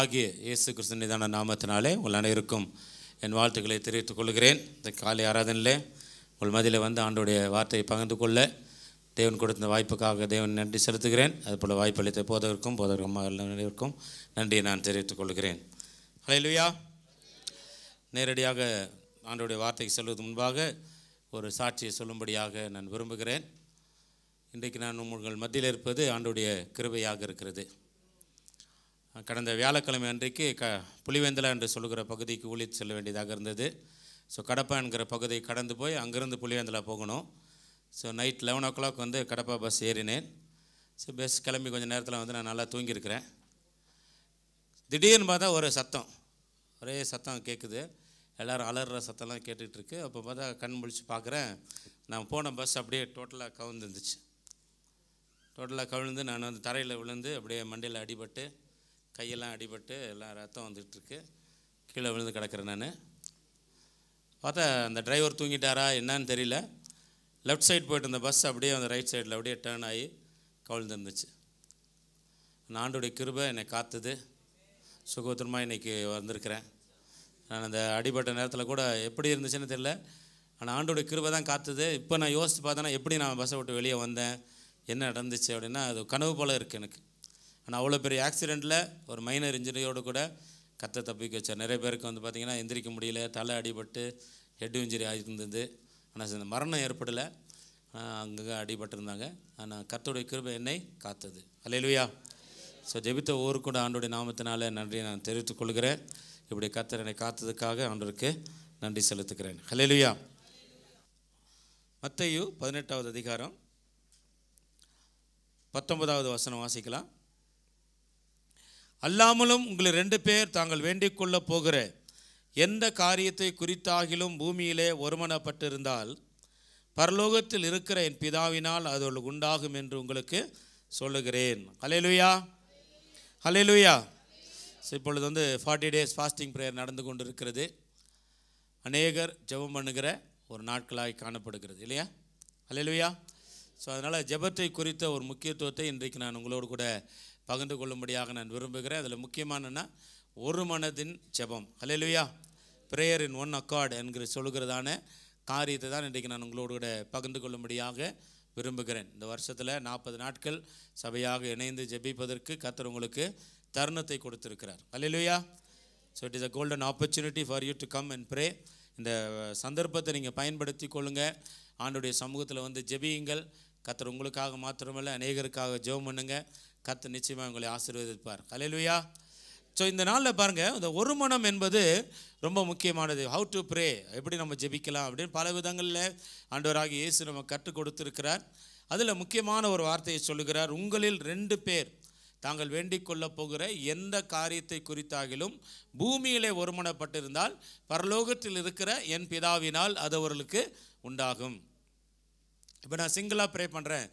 ஆண்டவராகிய இயேசு கிறிஸ்து நிதான நாமத்தினாலே உங்கள் அனைவருக்கும் என் வாழ்த்துக்களை தெரிவித்துக் கொள்கிறேன். இந்த காலை ஆராதனில் உங்கள் மதியில் வந்து ஆண்டோடைய வார்த்தையை பகிர்ந்து கொள்ள தேவன் கொடுத்த வாய்ப்புக்காக தேவன் நன்றி செலுத்துகிறேன். அதுபோல் வாய்ப்பளித்த போதவருக்கும் போதவருக்கும் அனைவருக்கும் நன்றியை நான் தெரிவித்துக் கொள்கிறேன். ஹலையிலுயா நேரடியாக ஆண்டோடைய வார்த்தைக்கு செல்வதற்கு முன்பாக ஒரு சாட்சியை சொல்லும்படியாக நான் விரும்புகிறேன். இன்றைக்கு நான் உங்கள் மத்தியில் இருப்பது ஆண்டோடைய கிருபையாக இருக்கிறது. கடந்த வியாழக்கிழமை அன்றைக்கு க புலிவேந்தலா என்று சொல்லுகிற பகுதிக்கு ஊழித்து செல்ல வேண்டியதாக இருந்தது. ஸோ கடப்பா என்கிற பகுதியை கடந்து போய் அங்கேருந்து புலிவேந்தலா போகணும். So night eleven o'clock வந்து கடப்பா பஸ் ஏறினேன். ஸோ பஸ் கிளம்பி கொஞ்சம் நேரத்தில் வந்து நான் நல்லா தூங்கியிருக்கிறேன். திடீர்னு பார்த்தா ஒரு சத்தம். ஒரே சத்தம் கேட்குது எல்லோரும் அலறுற சத்தம்லாம் கேட்டுகிட்ருக்கு அப்போ பார்த்தா கண் முழிச்சு பார்க்குறேன் நான் போன பஸ் அப்படியே டோட்டலாக கவுந்துருந்துச்சு டோட்டலாக கவிழ்ந்து நான் வந்து தரையில் விழுந்து அப்படியே மண்டையில் அடிபட்டு கையெல்லாம் அடிபட்டு எல்லாம் ரத்தம் வந்துட்டுருக்கு கீழே விழுந்து கிடக்கிறேன் நான். பார்த்தா அந்த டிரைவர் தூங்கிட்டாரா என்னன்னு தெரியல. லெஃப்ட் சைடு போயிட்டு இருந்த பஸ் அப்படியே அந்த ரைட் சைடில் அப்படியே டேர்ன் ஆகி கவிழ்ந்துருந்துச்சு நான் ஆண்டோடைய கிருபை என்னை காத்துது. சுகோத்திரமாக இன்றைக்கி வந்திருக்கிறேன். நான் அந்த அடிபட்ட நேரத்தில் கூட எப்படி இருந்துச்சுன்னு தெரியல. ஆனால் ஆண்டோடைய கிருபை தான் காத்துது. இப்போ நான் யோசித்து பார்த்தேன்னா எப்படி நான் பஸ்ஸை விட்டு வெளியே வந்தேன்? என்ன நடந்துச்சு அப்படின்னா அது கனவு போல் இருக்குது எனக்கு. ஆனால் அவ்வளோ பெரிய ஆக்சிடெண்ட்டில் ஒரு மைனர் இன்ஜுரியோடு கூட கத்தை தப்பிக்க வச்சார். நிறைய பேருக்கு வந்து பார்த்திங்கன்னா எந்திரிக்க முடியல தலை அடிபட்டு ஹெட் இன்ஜுரி ஆகியிருந்தது ஆனால் இந்த மரணம் ஏற்படலை. அங்கங்கே அடிபட்டிருந்தாங்க. ஆனால் கத்தோடைய கிருபை என்னை காத்தது. அலையிலுயா ஸோ ஜெபித்த ஊருக்கு கூட ஆண்டோடைய நாமத்தினால நன்றியை நான் தெரிவித்துக் கொள்கிறேன். இப்படி கத்தர் என்னை காத்ததுக்காக ஆண்டோருக்கு நன்றி செலுத்துகிறேன். ஹலெலுயா மத்தையு பதினெட்டாவது அதிகாரம் பத்தொன்பதாவது வசனம் வாசிக்கலாம். அல்லாமலும் உங்களை ரெண்டு பேர் தாங்கள் வேண்டிக் கொள்ளப் போகிற எந்த காரியத்தை குறித்தாகிலும் பூமியிலே ஒருமனப்பட்டிருந்தால் பரலோகத்தில் இருக்கிற என் பிதாவினால் அது உங்களுக்கு உண்டாகும் என்று உங்களுக்கு சொல்லுகிறேன். ஹலேலுயா ஹலேலுயா ஸோ இப்பொழுது வந்து ஃபார்ட்டி டேஸ் ஃபாஸ்டிங் ப்ரேயர் நடந்து கொண்டு இருக்கிறது அநேகர் ஜெபம் பண்ணுகிற ஒரு நாட்களாகி காணப்படுகிறது இல்லையா? ஹலேலுயா ஸோ அதனால் ஜெபத்தை குறித்த ஒரு முக்கியத்துவத்தை இன்றைக்கு நான் உங்களோடு கூட பகிர்ந்து கொள்ளும்படியாக நான் விரும்புகிறேன். அதில் முக்கியமானன்னா ஒரு மனதின் ஜெபம். Hallelujah prayer in one accord என்கிற சொல்லுகிறதான காரியத்தை தான் இன்றைக்கு நான் உங்களோடு கூட பகிர்ந்து கொள்ளும்படியாக விரும்புகிறேன். இந்த வருஷத்தில் நாற்பது நாட்கள் சபையாக இணைந்து ஜெபிப்பதற்கு கத்தர் உங்களுக்கு தருணத்தை கொடுத்துருக்கிறார். ஹalleluya. So it is a golden opportunity for you to come and pray இந்த சந்தர்ப்பத்தை நீங்கள் பயன்படுத்தி கொள்ளுங்கள் ஆண்டுடைய சமூகத்தில் வந்து ஜெபியுங்கள். கத்தர் உங்களுக்காக மாத்திரமல்ல அநேகருக்காக ஜெபம் பண்ணுங்கள் கத்தர் நிச்சயமாக உங்களை ஆசீர்வதிப்பார். ஹalleluya ஸோ இந்த நாளில் பாருங்கள் இந்த ஒரு மனம் என்பது ரொம்ப முக்கியமானது. ஹவு டு ப்ரே எப்படி நம்ம ஜெபிக்கலாம் அப்படின்னு பல விதங்களில் ஆண்டவராக இயேசு நம்ம கற்றுக் கொடுத்துருக்கிறார். அதில் முக்கியமான ஒரு வார்த்தையை சொல்லுகிறார். உங்களில் ரெண்டு பேர் தாங்கள் வேண்டிக் கொள்ளப் போகிற எந்த காரியத்தை குறித்தாகிலும் பூமியிலே ஒருமனப்பட்டிருந்தால் பரலோகத்தில் இருக்கிற என் பிதாவினால் அது அவர்களுக்கு உண்டாகும். இப்போ நான் சிங்கிளாக ப்ரே பண்ணுறேன்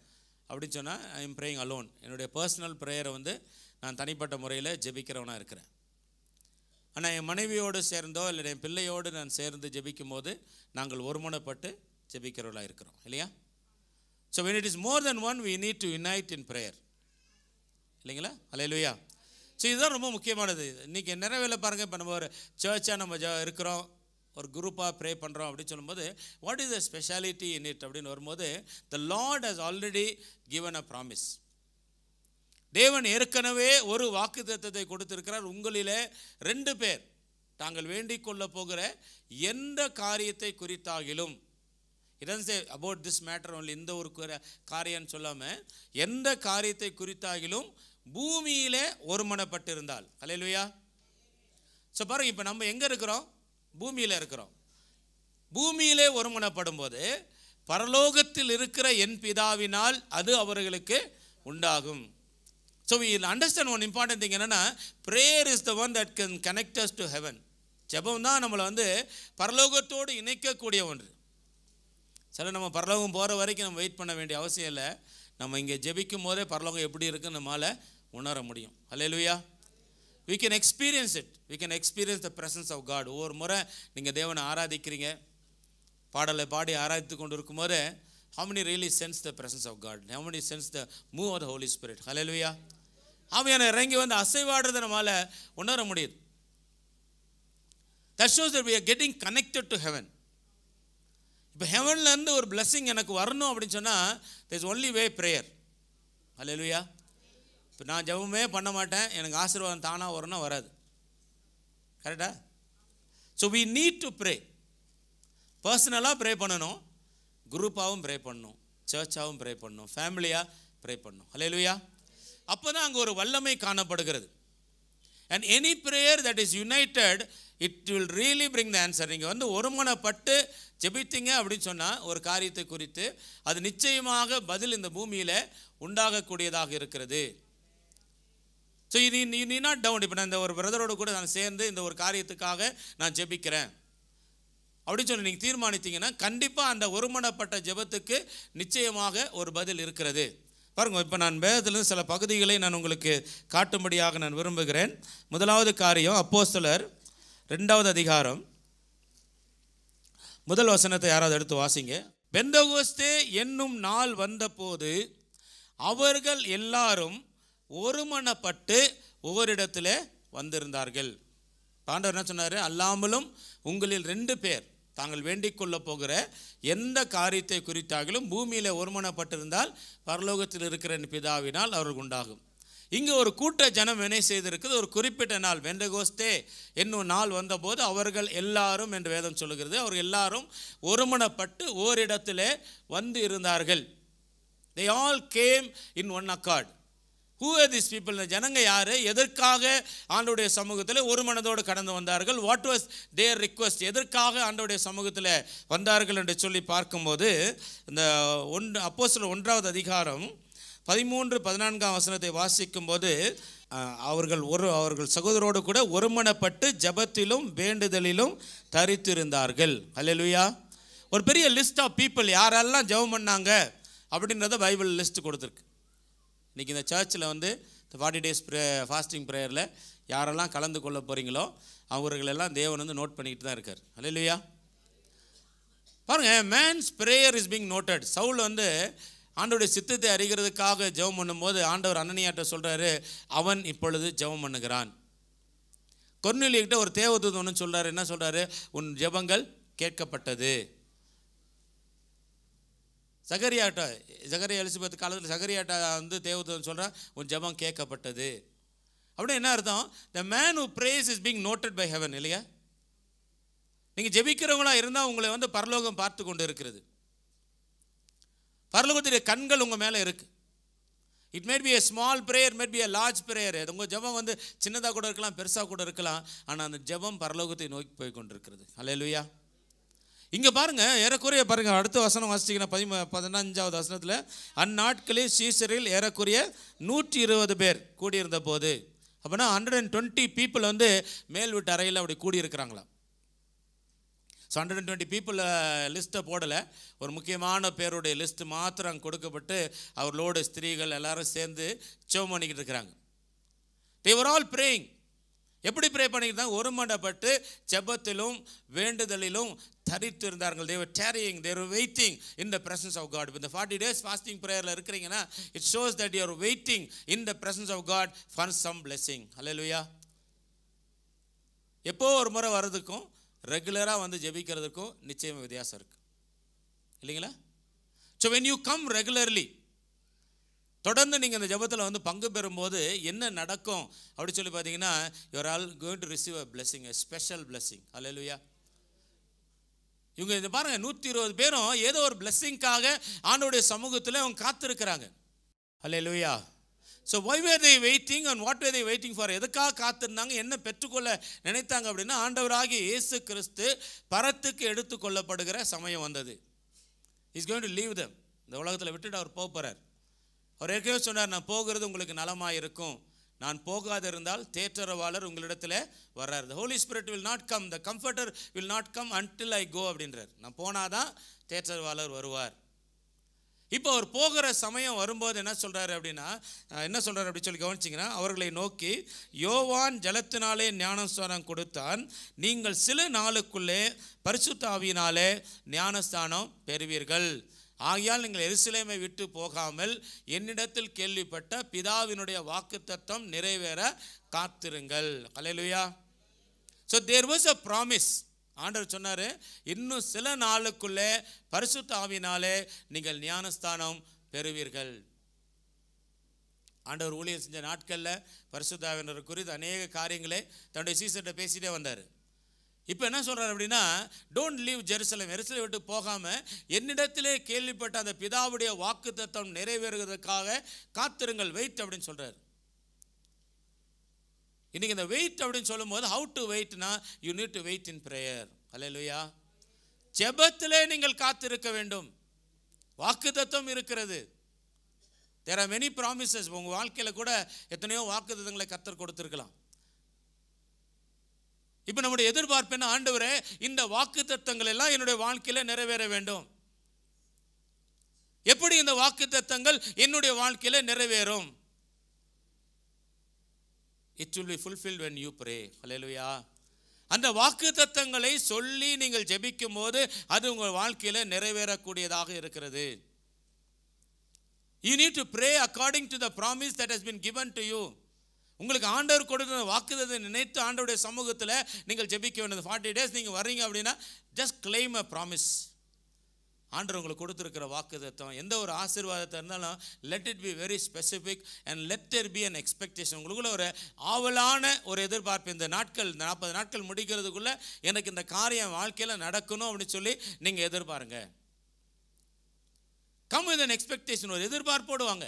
அப்படின்னு சொன்னால் ஐ எம் ப்ரேயிங் அலோன் என்னுடைய பர்சனல் ப்ரேயரை வந்து நான் தனிப்பட்ட முறையில் ஜெபிக்கிறவனாக இருக்கிறேன். ஆனால் என் மனைவியோடு சேர்ந்தோ இல்லை என் பிள்ளையோடு நான் சேர்ந்து ஜெபிக்கும் போது நாங்கள் ஒருமுனைப்பட்டு ஜெபிக்கிறவர்களாக இருக்கிறோம். இல்லையா? So when it is more than one we need to unite in prayer இல்லைங்களா? அலையிலுயா ஸோ இதுதான் ரொம்ப முக்கியமானது. இன்றைக்கி நிறைவேல பாருங்கள் இப்போ நம்ம ஒரு சர்ச்சாக நம்ம ஜ இருக்கிறோம். ஒரு குரூப்பாக ப்ரே பண்ணுறோம் அப்படின்னு சொல்லும்போது what is the speciality in it அப்படின்னு வரும்போது the Lord has already given a promise தேவன் ஏற்கனவே ஒரு வாக்குத்தத்தத்தை கொடுத்திருக்கிறார். உங்களிலே ரெண்டு பேர் தாங்கள் வேண்டிக் கொள்ள போகிற எந்த காரியத்தை குறித்தாகிலும் இடன் say about this matter only இந்த ஒரு காரியம்னு சொல்லாமல் எந்த காரியத்தை குறித்தாகிலும் பூமியிலே ஒருமனப்பட்டிருந்தால். அலையிலுயா ஸோ பாருங்க இப்போ நம்ம எங்கே இருக்கிறோம்? பூமியில் இருக்கிறோம். பூமியிலே ஒருமுனப்படும் போது பரலோகத்தில் இருக்கிற என் பிதாவினால் அது அவர்களுக்கு உண்டாகும். So we understand one important thing என்னென்னா prayer is the one that can connect us to heaven ஜெபம் தான் நம்மளை வந்து பரலோகத்தோடு இணைக்கக்கூடிய ஒன்று. சில நம்ம பரலோகம் போகிற வரைக்கும் நம்ம வெயிட் பண்ண வேண்டிய அவசியம் இல்லை. நம்ம இங்கே ஜெபிக்கும் போதே பரலோகம் எப்படி இருக்குன்னு நம்மளால் உணர முடியும். Hallelujah we can experience it we can experience the presence of God ஒவ்வொரு முறை நீங்கள் தேவனை ஆராதிக்கிறீங்க பாடலை பாடி ஆராதித்து கொண்டு இருக்கும்போது how many really sense the presence of God how many sense the move of the Holy Spirit hallelujah அவன் என்னை இறங்கி வந்து அசைவாடுறதை நம்மளால் உணர முடியுது that shows that we are getting connected to heaven இப்போ ஹெவன்லேருந்து ஒரு பிளெஸ்ஸிங் எனக்கு வரணும் அப்படின்னு சொன்னால் this only way prayer hello இப்போ நான் ஜெபமே பண்ண மாட்டேன். எனக்கு ஆசீர்வாதம் தானாக வரும்னா வராது. கரெக்டா so we need to pray பர்சனலாக ப்ரே பண்ணணும். குரூப்பாகவும் ப்ரே பண்ணணும். சர்ச்சாகவும் ப்ரே பண்ணணும். ஃபேமிலியாக ப்ரே பண்ணணும். ஹalleluya அப்போ தான் அங்கே ஒரு வல்லமை காணப்படுகிறது. And any prayer that is united it will really bring the answer நீங்கள் வந்து ஒருமனப்பட்டு ஜெபித்தீங்க அப்படின்னு சொன்னால் ஒரு காரியத்தை குறித்து அது நிச்சயமாக பதில் இந்த பூமியில் உண்டாகக்கூடியதாக இருக்கிறது. ஸோ இது நீ நீ நாட் டவுன் இப்போ நான் இந்த ஒரு பிரதரோடு கூட நான் சேர்ந்து இந்த ஒரு காரியத்துக்காக நான் ஜெபிக்கிறேன். அப்படின்னு சொல்லி நீங்கள் தீர்மானித்தீங்கன்னா கண்டிப்பாக அந்த ஒருமனப்பட்ட ஜெபத்துக்கு நிச்சயமாக ஒரு பதில் இருக்கிறது. பாருங்க இப்போ நான் வேதத்திலிருந்து சில பகுதிகளை நான் உங்களுக்கு காட்டும்படியாக நான் விரும்புகிறேன். முதலாவது காரியம் அப்போஸ்தலர் ரெண்டாவது அதிகாரம். முதல் வசனத்தை யாராவது எடுத்து வாசிங்க. பெந்தகோஸ்தே என்னும் நாள் வந்தபோது அவர்கள் எல்லாரும் ஒருமனப்பட்டு ஒவ்வொரிடத்தில் வந்திருந்தார்கள். பாண்டவர் என்ன சொன்னார்? அல்லாமலும் உங்களில் ரெண்டு பேர் தாங்கள் வேண்டிக் கொள்ள போகிற எந்த காரியத்தை குறித்தாகிலும் பூமியில் ஒருமனப்பட்டிருந்தால் பரலோகத்தில் இருக்கிற என் பிதாவினால் அவர்கள் உண்டாகும். இங்கே ஒரு கூட்ட ஜனம் வினை செய்திருக்குது? ஒரு குறிப்பிட்ட நாள் வெண்டகோஸ்தே என்னும் நாள் வந்தபோது அவர்கள் எல்லாரும் என்று வேதம் சொல்லுகிறது. அவர்கள் எல்லாரும் ஒருமனப்பட்டு ஓரிடத்திலே வந்து இருந்தார்கள். They all came in one accord who are this people இந்த ஜனங்க யார்? எதற்காக ஆண்டோடைய சமூகத்தில் ஒரு மனதோடு கடந்து வந்தார்கள்? வாட் வாஸ் தேர் ரிக்வஸ்ட் எதற்காக ஆண்டோடைய சமூகத்தில் வந்தார்கள் என்று சொல்லி பார்க்கும்போது இந்த ஒன்று அப்போ சில ஒன்றாவது அதிகாரம் பதிமூன்று பதினான்காம் வசனத்தை வாசிக்கும்போது அவர்கள் ஒரு அவர்கள் சகோதரோடு கூட ஒருமனப்பட்டு ஜபத்திலும் வேண்டுதலிலும் தரித்திருந்தார்கள். அல்லேலூயா ஒரு பெரிய லிஸ்ட் ஆஃப் பீப்புள் யாரெல்லாம் ஜெபம் பண்ணாங்க? அப்படின்றத பைபிள் லிஸ்ட் கொடுத்துருக்கு. இன்றைக்கி இந்த சர்ச்சில் வந்து ஃபார்ட்டி டேஸ் ப்ரே ஃபாஸ்டிங் ப்ரேயரில் யாரெல்லாம் கலந்து கொள்ள போகிறீங்களோ அவர்களெல்லாம் தேவன் வந்து நோட் பண்ணிக்கிட்டு தான் இருக்கார். அல்லையா பாருங்கள் man's prayer is being noted Saul வந்து ஆண்டோடைய சித்தத்தை அறிகிறதுக்காக ஜெபம் பண்ணும்போது ஆண்டவர் அண்ணனியாட்ட சொல்கிறாரு அவன் இப்பொழுது ஜெபம் பண்ணுகிறான். கொர்நெலியிட்ட ஒரு தேவதூதன் ஒன்று சொல்கிறார் என்ன சொல்கிறாரு உன் ஜெபங்கள் கேட்கப்பட்டது. சகரியாட்ட சகரியா எலிசபெத் காலத்தில் சகரியாட்டா வந்து தேவதன் சொல்கிறான் உன் ஜெபம் கேட்கப்பட்டது. அப்படின்னா என்ன அர்த்தம்? The man who prays is being noted by heaven இல்லையா? நீங்கள் ஜெபிக்கிறவங்களா இருந்தால் உங்களை வந்து பரலோகம் பார்த்து கொண்டு இருக்கிறது. பரலோகத்துடைய கண்கள் உங்கள் மேலே இருக்குது it may be a small prayer may be a large prayer உங்கள் ஜெபம் வந்து சின்னதாக கூட இருக்கலாம் பெருசாக கூட இருக்கலாம். ஆனால் அந்த ஜெபம் பரலோகத்தை நோக்கி போய் கொண்டிருக்கிறது. அலையலுயா இங்கே பாருங்க ஏறக்குறைய பாருங்கள் அடுத்த வசனம் வாசிச்சிங்கன்னா பதிம பதினஞ்சாவது வசனத்தில் அந்நாட்களில் சீசரில் ஏறக்குறைய நூற்றி இருபது பேர் கூடியிருந்த போது அப்படின்னா ஹண்ட்ரட் அண்ட் டுவெண்ட்டி பீப்புள் வந்து மேல் வீட்டு அறையில் அப்படி கூடியிருக்கிறாங்களாம் ஸோ ஹண்ட்ரட் அண்ட் டுவெண்ட்டி பீப்புளை லிஸ்ட்டை போடலை. ஒரு முக்கியமான பேருடைய லிஸ்ட் மாத்திரம் அங்கே கொடுக்கப்பட்டு அவர்களோட ஸ்திரீகள் எல்லாரும் சேர்ந்து செவம் பண்ணிக்கிட்டு இருக்கிறாங்க. தேவர் ஆல் ப்ரேயிங் எப்படி ப்ரே பண்ணியிருந்தாங்க? இருந்தாங்க ஒருமண்டப்பட்டு ஜெபத்திலும் வேண்டுதலிலும் தரித்து இருந்தார்கள் they were tarrying there waiting in the presence of God இந்த ஃபார்ட்டி டேஸ் ஃபாஸ்டிங் ப்ரேயரில் இருக்கிறீங்கன்னா it shows that you're waiting in the presence of God for some blessing. ஹalleluya எப்போ ஒரு முறை வர்றதுக்கும் ரெகுலராக வந்து ஜெபிக்கிறதுக்கும் நிச்சயம் வித்தியாசம் இருக்குது இல்லைங்களா? So when you come regularly தொடர்ந்து நீங்கள் இந்த ஜெபத்தில் வந்து பங்கு பெறும்போது என்ன நடக்கும் அப்படி சொல்லி பார்த்தீங்கன்னா you're all going to receive a blessing a special blessing hallelujah இவங்க இதை பாருங்கள் நூற்றி இருபது பேரும் ஏதோ ஒரு பிளெஸ்ஸிங்காக ஆண்டோடைய சமூகத்தில் அவங்க காத்திருக்கிறாங்க. Hallelujah so why were they waiting and what were they waiting for எதுக்காக காத்திருந்தாங்க? என்ன பெற்றுக்கொள்ள நினைத்தாங்க அப்படின்னா ஆண்டவராகிய இயேசு கிறிஸ்து பரத்துக்கு எடுத்துக்கொள்ளப்படுகிற சமயம் வந்தது. Is going to leave them இந்த உலகத்தில் விட்டுட்டு அவர் போக போகிறார் அவர் ஏற்கனவே சொன்னார் நான் போகிறது உங்களுக்கு நலமாக இருக்கும் நான் போகாதிருந்தால் தேற்றரவாளர் உங்களிடத்தில் வர்றார். The Holy Spirit will not come the comforter will not come until I go அப்படின்றார். நான் போனாதான் தேற்றரவாளர் வருவார். இப்போ அவர் போகிற சமயம் வரும்போது என்ன சொல்கிறாரு அப்படின்னா என்ன சொல்கிறார் அப்படி சொல்லி கவனிச்சிங்கன்னா அவர்களை நோக்கி யோவான் ஜலத்தினாலே ஞானஸ்தானம் கொடுத்தான். நீங்கள் சில நாளுக்குள்ளே பரிசுத்தாவியினாலே ஞானஸ்தானம் பெறுவீர்கள். ஆகையால் நீங்கள் எருசலேமை விட்டு போகாமல் என்னிடத்தில் கேள்விப்பட்ட பிதாவினுடைய வாக்குத்தத்தம் நிறைவேற காத்திருங்கள். கலையிலுயா so there was a promise ஆண்டவர் சொன்னார் இன்னும் சில நாளுக்குள்ளே பரிசுத்த ஆவினாலே நீங்கள் ஞானஸ்தானம் பெறுவீர்கள். ஆண்டவர் ஊழியர் செஞ்ச நாட்களில் பரிசுத்தாவினர் குறித்து அநேக காரியங்களை தன்னுடைய சீசர்கிட்ட பேசிட்டே வந்தார். இப்போ என்ன சொல்கிறார் அப்படின்னா டோன்ட் லீவ் ஜெருசலம் எருசலை விட்டு போகாமல் என்னிடத்திலே கேள்விப்பட்ட அந்த பிதாவுடைய வாக்குத்தத்தம் நிறைவேறுவதற்காக காத்திருங்கள் வெயிட் அப்படின்னு சொல்கிறார் இன்றைக்கி இந்த வெயிட் அப்படின்னு சொல்லும்போது how to வெயிட்னா you need to wait in prayer அல்லேலூயா ஜெபத்திலே நீங்கள் காத்திருக்க வேண்டும். வாக்குத்தத்தம் இருக்கிறது. தேர் ஆர் மெனி ப்ராமிசஸ் உங்கள் வாழ்க்கையில் கூட எத்தனையோ வாக்குத்தத்தங்களை கத்தர் கொடுத்துருக்கலாம். இப்போ நம்முடைய எதிர்பார்ப்பு என்ன? ஆண்டவரே இந்த வாக்குத்தத்தங்கள் எல்லாம் என்னுடைய வாழ்க்கையில் நிறைவேற வேண்டும். எப்படி இந்த வாக்குத்தத்தங்கள் என்னுடைய வாழ்க்கையில் நிறைவேறும்? It will be fulfil when you pray. ஹலெலுயா அந்த வாக்கு தத்தங்களை சொல்லி நீங்கள் ஜெபிக்கும் போது அது உங்கள் வாழ்க்கையில் நிறைவேறக்கூடியதாக இருக்கிறது. You need to pray according to the promise that has been given to you உங்களுக்கு ஆண்டவர் கொடுத்த வாக்குதத்தை நினைத்து ஆண்டவருடைய சமூகத்தில் நீங்கள் ஜெபிக்க வேண்டியது. ஃபார்ட்டி டேஸ் நீங்கள் வர்றீங்க அப்படின்னா ஜஸ்ட் கிளைம் அ ப்ராமிஸ் ஆண்டவர் உங்களுக்கு கொடுத்துருக்கிற வாக்குதத்தம் எந்த ஒரு ஆசீர்வாதத்தை இருந்தாலும் let it be very specific and let there be an expectation உங்களுக்குள்ள ஒரு ஆவலான ஒரு எதிர்பார்ப்பு. இந்த நாட்கள் இந்த நாற்பது நாட்கள் முடிக்கிறதுக்குள்ளே எனக்கு இந்த காரியம் வாழ்க்கையில் நடக்கணும் அப்படின்னு சொல்லி நீங்கள் எதிர்பாருங்க. கம் வித் அன் எக்ஸ்பெக்டேஷன் ஒரு எதிர்பார்ப்போடு வாங்க.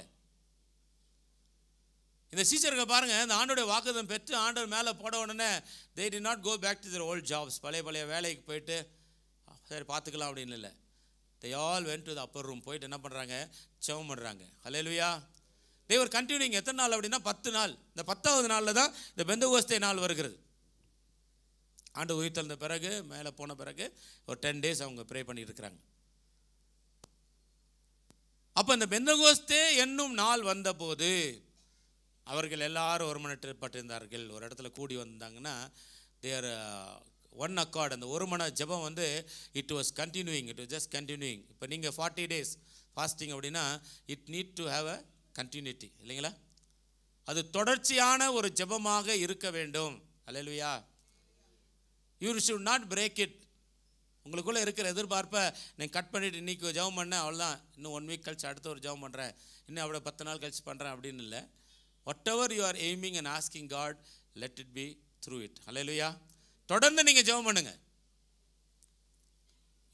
இந்த சீச்சர்கள் பாருங்கள் இந்த ஆண்டோடைய வாக்குதம் பெற்று ஆண்டவர் மேலே போட உடனே they did not go back to their old jobs பழைய பழைய வேலைக்கு போயிட்டு சரி பார்த்துக்கலாம் அப்படின்னு இல்லை. They all went to the upper room போயிட்டு என்ன பண்ணுறாங்க செவம் பண்ணுறாங்க ஹalleluya தேவர் கண்டினியூங் எத்தனை நாள் அப்படின்னா பத்து நாள். இந்த பத்தாவது நாளில் தான் இந்த பெந்தகோஸ்தே நாள் வருகிறது. ஆண்டு உயிர்த்தெழுந்த பிறகு மேலே போன பிறகு ஒரு டென் டேஸ் அவங்க ப்ரே பண்ணிட்டு இருக்கிறாங்க. அப்போ இந்த பெந்தகோஸ்தே என்னும் நாள் வந்தபோது அவர்கள் எல்லாரும் ஒருமனப்பட்டிருந்தார்கள் ஒரு இடத்துல கூடி வந்தாங்கன்னா தேர் ஒன் அக்கார்ட் அந்த ஒரு மன ஜெபம் வந்து it was continuing it was just continuing இப்போ நீங்கள் ஃபார்ட்டி டேஸ் ஃபாஸ்டிங் அப்படின்னா it need to have a continuity இல்லைங்களா? அது தொடர்ச்சியான ஒரு ஜெபமாக இருக்க வேண்டும். அல்லேலூயா. You should not break it உங்களுக்குள்ளே இருக்கிற எதிர்பார்ப்பை நீங்கள் கட் பண்ணிவிட்டு இன்றைக்கி ஜெபம் பண்ணேன் அவ்வளோதான் இன்னும் ஒன் வீக் கழிச்சு அடுத்த ஒரு ஜெபம் பண்ணுறேன் இன்னும் அவ்வளோ பத்து நாள் கழிச்சு பண்ணுறேன் அப்படின்னு இல்லை. What ever you are aiming and asking God let it be through it அல்லேலூயா தொடர்ந்து நீங்கள் ஜெபம் பண்ணுங்க.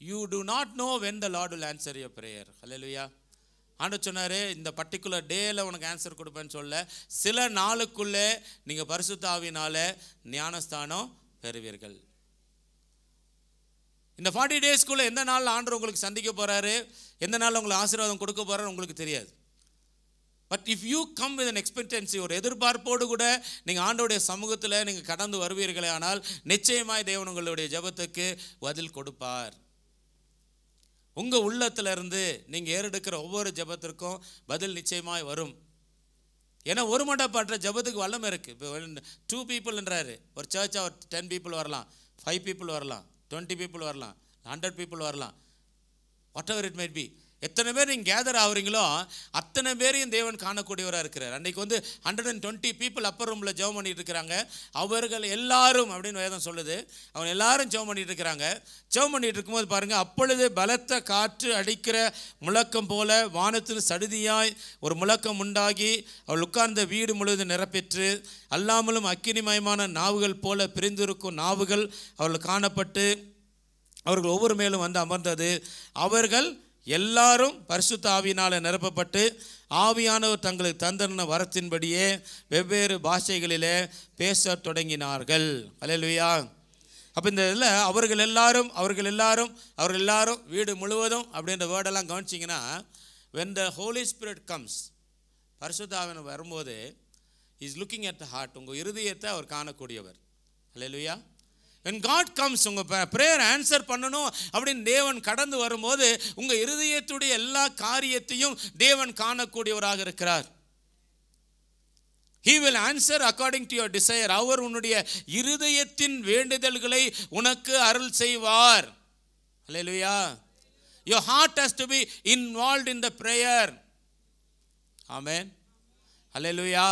You do not know when the Lord will answer your prayer அல்லேலூயா ஆண்டு சொன்னார் இந்த பர்டிகுலர் டேயில் உனக்கு ஆன்சர் கொடுப்பேன்னு சொல்ல சில நாளுக்குள்ளே நீங்கள் பரிசுத்தாவினால ஞானஸ்தானம் பெறுவீர்கள். இந்த ஃபார்ட்டி டேஸ்க்குள்ளே எந்த நாளில் ஆண்டு உங்களுக்கு சந்திக்க போகிறாரு எந்த நாளில் உங்களுக்கு ஆசீர்வாதம் கொடுக்க போகிறாரு உங்களுக்கு தெரியாது. But if you come with an expectancy ஒரு எதிர்பார்ப்போடு கூட நீங்கள் ஆண்டோடைய சமூகத்தில் நீங்கள் கடந்து வருவீர்களே ஆனால் நிச்சயமாய் தேவன் உங்களுடைய ஜெபத்துக்கு பதில் கொடுப்பார். உங்கள் உள்ளத்திலிருந்து நீங்கள் ஏறெடுக்கிற ஒவ்வொரு ஜபத்திற்கும் பதில் நிச்சயமாய் வரும். ஏன்னா ஒரு மண்டபன்ற ஜெபத்துக்கு வல்லம் இருக்குது இப்போ டூ பீப்புள்ன்றாரு ஒரு சர்ச்சாக ஒரு டென் பீப்புள் வரலாம். ஃபைவ் பீப்புள் வரலாம். டுவெண்ட்டி பீப்புள் வரலாம். ஹண்ட்ரட் பீப்புள் வரலாம். What ever it might be எத்தனை பேர் நீங்கள் கேதர் ஆகுறீங்களோ அத்தனை பேரையும் தேவன் காணக்கூடியவராக இருக்கிறார். அன்றைக்கு வந்து hundred and twenty people upper ரூமில் ஜெபம் பண்ணிட்டு இருக்கிறாங்க. அவர்கள் எல்லாரும் அப்படின்னு வேதம் சொல்லுது அவங்க எல்லாரும் ஜெபம் பண்ணிட்டு இருக்கிறாங்க. ஜெபம் பண்ணிட்டு இருக்கும்போது பாருங்கள் அப்பொழுது பலத்த காற்று அடிக்கிற முழக்கம் போல வானத்தில் சடுதியாய் ஒரு முழக்கம் உண்டாகி அவள் உட்கார்ந்த வீடு முழுவதும் நிரப்பெற்று. அல்லாமலும் அக்கினிமயமான நாவுகள் போல பிரிந்திருக்கும் நாவுகள் அவர்கள் காணப்பட்டு அவர்கள் ஒவ்வொரு மேலும் வந்து அமர்ந்தது. அவர்கள் எல்லாரும் பரிசுத்த ஆவியினால் நிரப்பப்பட்டு ஆவியானவர் தங்களுக்கு தந்திருந்த வரத்தின்படியே வெவ்வேறு பாஷைகளிலே பேச தொடங்கினார்கள். அலையலுயா அப்போ இந்த இதில் அவர்கள் எல்லாரும் அவர்கள் எல்லாரும் அவர்கள் எல்லாரும் வீடு முழுவதும் அப்படின்ற வேர்டெல்லாம் கவனிச்சிங்கன்னா when the Holy Spirit comes பரிசுத்தாவின் வரும்போது is looking at the heart உங்கள் இருதயத்தை அவர் காணக்கூடியவர். அல்லேலூயா என் காட் கம்ஸ் உங்கள் ப்ரேயர் ஆன்சர் பண்ணணும் அப்படின்னு தேவன் கடந்து வரும்போது உங்கள் இருதயத்துடைய எல்லா காரியத்தையும் தேவன் காணக்கூடியவராக இருக்கிறார். He will answer according to your desire அவர் உன்னுடைய இருதயத்தின் வேண்டுதல்களை உனக்கு அருள் செய்வார். அல்லேலூயா Your heart has to be involve in the prayer ஆமேன் அல்லேலூயா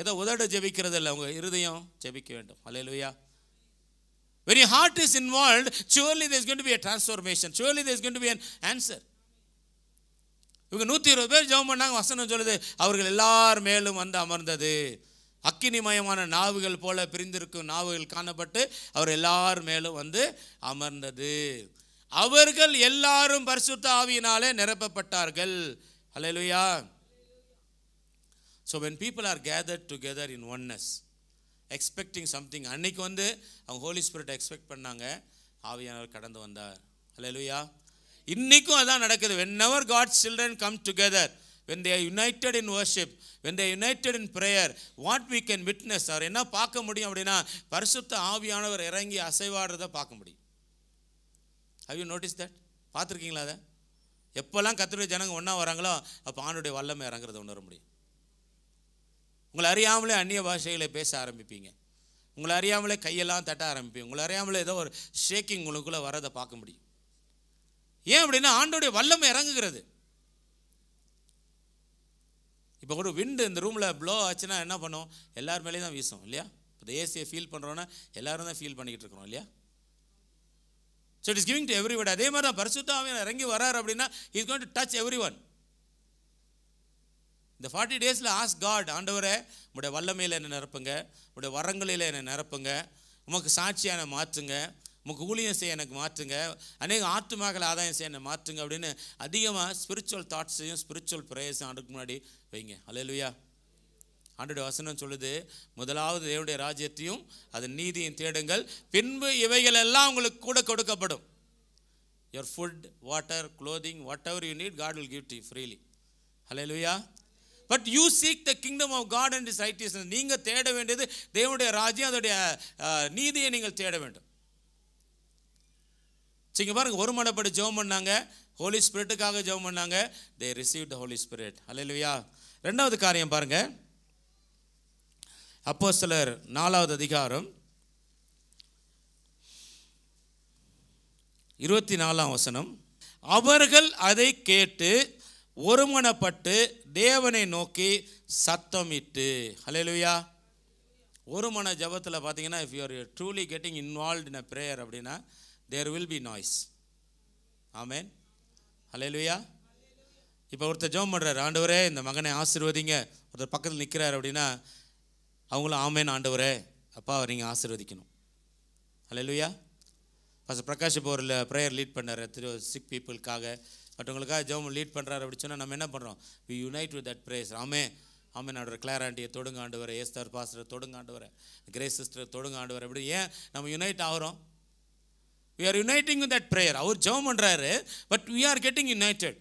ஏதோ உதட ஜெபிக்கிறது இல்லை உங்கள் இருதயம் ஜெபிக்க வேண்டும். அல்லேலூயா When your heart is involved, surely there's going to be a transformation. Surely there's going to be an answer. இவங்க நூற்றி இருபது பேர் ஜெபம் பண்ணாங்க வசனம் சொல்லுது அவர்கள் எல்லார் மேலும் வந்து அமர்ந்தது அக்கினிமயமான நாவுகள் போல பிரிந்திருக்கும் நாவுகள் காணப்பட்டு அவர் எல்லார் மேலும் வந்து அமர்ந்தது அவர்கள் எல்லாரும் பரிசுத்த ஆவியினாலே நிரப்பப்பட்டார்கள் அலையலுயா so when people are gathered together in oneness expecting something அன்னைக்கு வந்து அவங்க ஹோலி ஸ்பிரிட் எக்ஸ்பெக்ட் பண்ணாங்க. ஆவியானவர் கடந்து வந்தார். அல்லேலூயா இன்னைக்கும் அதான் நடக்குது. When ever God children come together when they united in worship when they united in prayer what we can witness அவர் என்ன பார்க்க முடியும் அப்படின்னா பரிசுத்த ஆவியானவர் இறங்கி அசைவாடுறத பார்க்க முடியும். ஹவ் யூ நோட்டீஸ் தட் பார்த்துருக்கீங்களா அதை? எப்போல்லாம் கத்துடைய ஜனங்க ஒன்றா வராங்களோ அப்போ ஆணுடைய வல்லமை இறங்குறத உணர முடியும். உங்களை அறியாமலே அந்நிய பாஷைகளை பேச ஆரம்பிப்பீங்க. உங்களை அறியாமலே கையெல்லாம் தட்ட ஆரம்பிப்பீங்க. உங்களை அறியாமலே ஏதோ ஒரு ஷேக்கிங் உங்களுக்குள்ளே வரதை பார்க்க முடியும். ஏன் அப்படின்னா ஆண்டோடைய வல்லமை இறங்குகிறது. இப்போ ஒரு விண்டு இந்த ரூமில் ப்ளோ ஆச்சுன்னா என்ன பண்ணும்? எல்லார் மேலேயும் தான் வீசும் இல்லையா? இப்போ ஏசியை ஃபீல் பண்ணுறோன்னா எல்லாரும் தான் ஃபீல் பண்ணிக்கிட்டு இருக்கிறோம் இல்லையா? So it is giving to every அதே மாதிரி தான் பரிசுத்தாவே இறங்கி வரார் அப்படின்னா is going to touch every one இந்த ஃபார்ட்டி டேஸில் ஆஸ் காட் ஆண்டவரை உடைய வல்லமையில் என்னை நிரப்புங்க உடைய வரங்களில் என்னை நிரப்புங்க உமக்கு சாட்சியாக மாற்றுங்க உமக்கு ஊழியம் செய்ய எனக்கு மாற்றுங்க அநேக ஆத்துமாக்கள் ஆதாயம் செய்ய என்னை மாற்றுங்க அப்படின்னு அதிகமாக ஸ்பிரிச்சுவல் தாட்ஸையும் ஸ்பிரிச்சுவல் ப்ரேயர்ஸும் ஆண்டுக்கு முன்னாடி வைங்க. அல்லேலூயா ஆண்டுடைய வசனம் சொல்லுது முதலாவது தேவனுடைய ராஜ்யத்தையும் அதன் நீதியும் தேடுங்கள் பின்பு இவைகள் எல்லாம் உங்களுக்கு கூட கொடுக்கப்படும். Your food water clothing what ever you need God will give to freely hallelujah but you seek the kingdom of God and is righteousness நீங்கள் தேட வேண்டியது தேவனுடைய ராஜ்யம் அதோடைய நீதியை நீங்கள் தேட வேண்டும். சரிங்க பாருங்க ஒரு மடப்படி ஜெபம் பண்ணாங்க. ஹோலி ஸ்பிரிட்டுக்காக ஜெபம் பண்ணாங்க. They receive the Holy Spirit அல்லையா ரெண்டாவது காரியம் பாருங்க. சிலர் நாலாவது அதிகாரம். இருபத்தி நாலாம் வசனம். அவர்கள் அதை கேட்டு ஒருமனப்பட்டு தேவனை நோக்கி சத்தமிட்டு. ஹலெலுயா ஒருமன ஜபத்தில் பார்த்தீங்கன்னா if you are truly getting involve in a prayer அப்படின்னா தேர் வில் பி நாய்ஸ் ஆமேன் ஹலெலுயா இப்போ ஒருத்தர் ஜெபம் பண்ணுறாரு ஆண்டவரே இந்த மகனை ஆசிர்வதிங்க. ஒருத்தர் பக்கத்தில் நிற்கிறார் அப்படின்னா அவங்களும் ஆமேன் ஆண்டவரே. அப்பா நீங்கள் ஆசிர்வதிக்கணும். ஹலெலுயா பாஸ்டர் பிரகாஷ் இப்போ ஒரு ப்ரேயர் லீட் பண்ணார் திரு சிக் பீப்புளுக்காக மற்றவங்களுக்காக ஜெபம் லீட் பண்ணுறாரு அப்படி சொன்னால் நம்ம என்ன பண்ணுறோம் we unite with that praise ஆமே. ஆமே ஆண்டவர் கிளார் ஆண்டியை தொடுங்க வர ஏஸ்தார் பாஸ்டர் தொடுங்க ஆண்டவரை. கிரேஸ் சிஸ்டர் தொடுங்க ஆண்டவரை. அப்படி ஏன் நம்ம யுனைட் ஆகிறோம்? We are uniting with that prayer அவர் ஜெபம் பண்ணுறாரு but we are getting united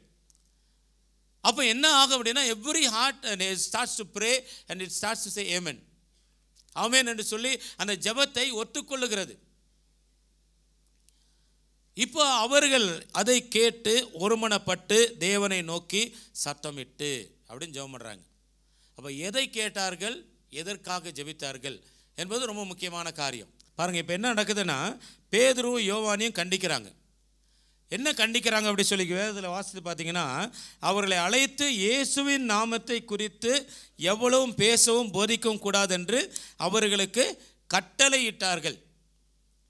அப்போ என்ன ஆகும் அப்படின்னா every heart starts to pray and it starts to say Yemen ஆமேன் என்று சொல்லி அந்த ஜெபத்தை ஒத்துக்கொள்ளுகிறது. இப்போ அவர்கள் அதை கேட்டு ஒருமனப்பட்டு தேவனை நோக்கி சத்தமிட்டு அப்படின்னு ஜெபம் பண்ணுறாங்க அப்போ எதை கேட்டார்கள்? எதற்காக ஜெபித்தார்கள்? என்பது ரொம்ப முக்கியமான காரியம். பாருங்கள் இப்போ என்ன நடக்குதுன்னா பேதுருவும் யோவானியும் கண்டிக்கிறாங்க. என்ன கண்டிக்கிறாங்க அப்படி சொல்லி வேதத்தில் வாசித்து பார்த்தீங்கன்னா அவர்களை அழைத்து இயேசுவின் நாமத்தை குறித்து எவ்வளவும் பேசவும் போதிக்கவும் கூடாது என்று அவர்களுக்கு கட்டளையிட்டார்கள்.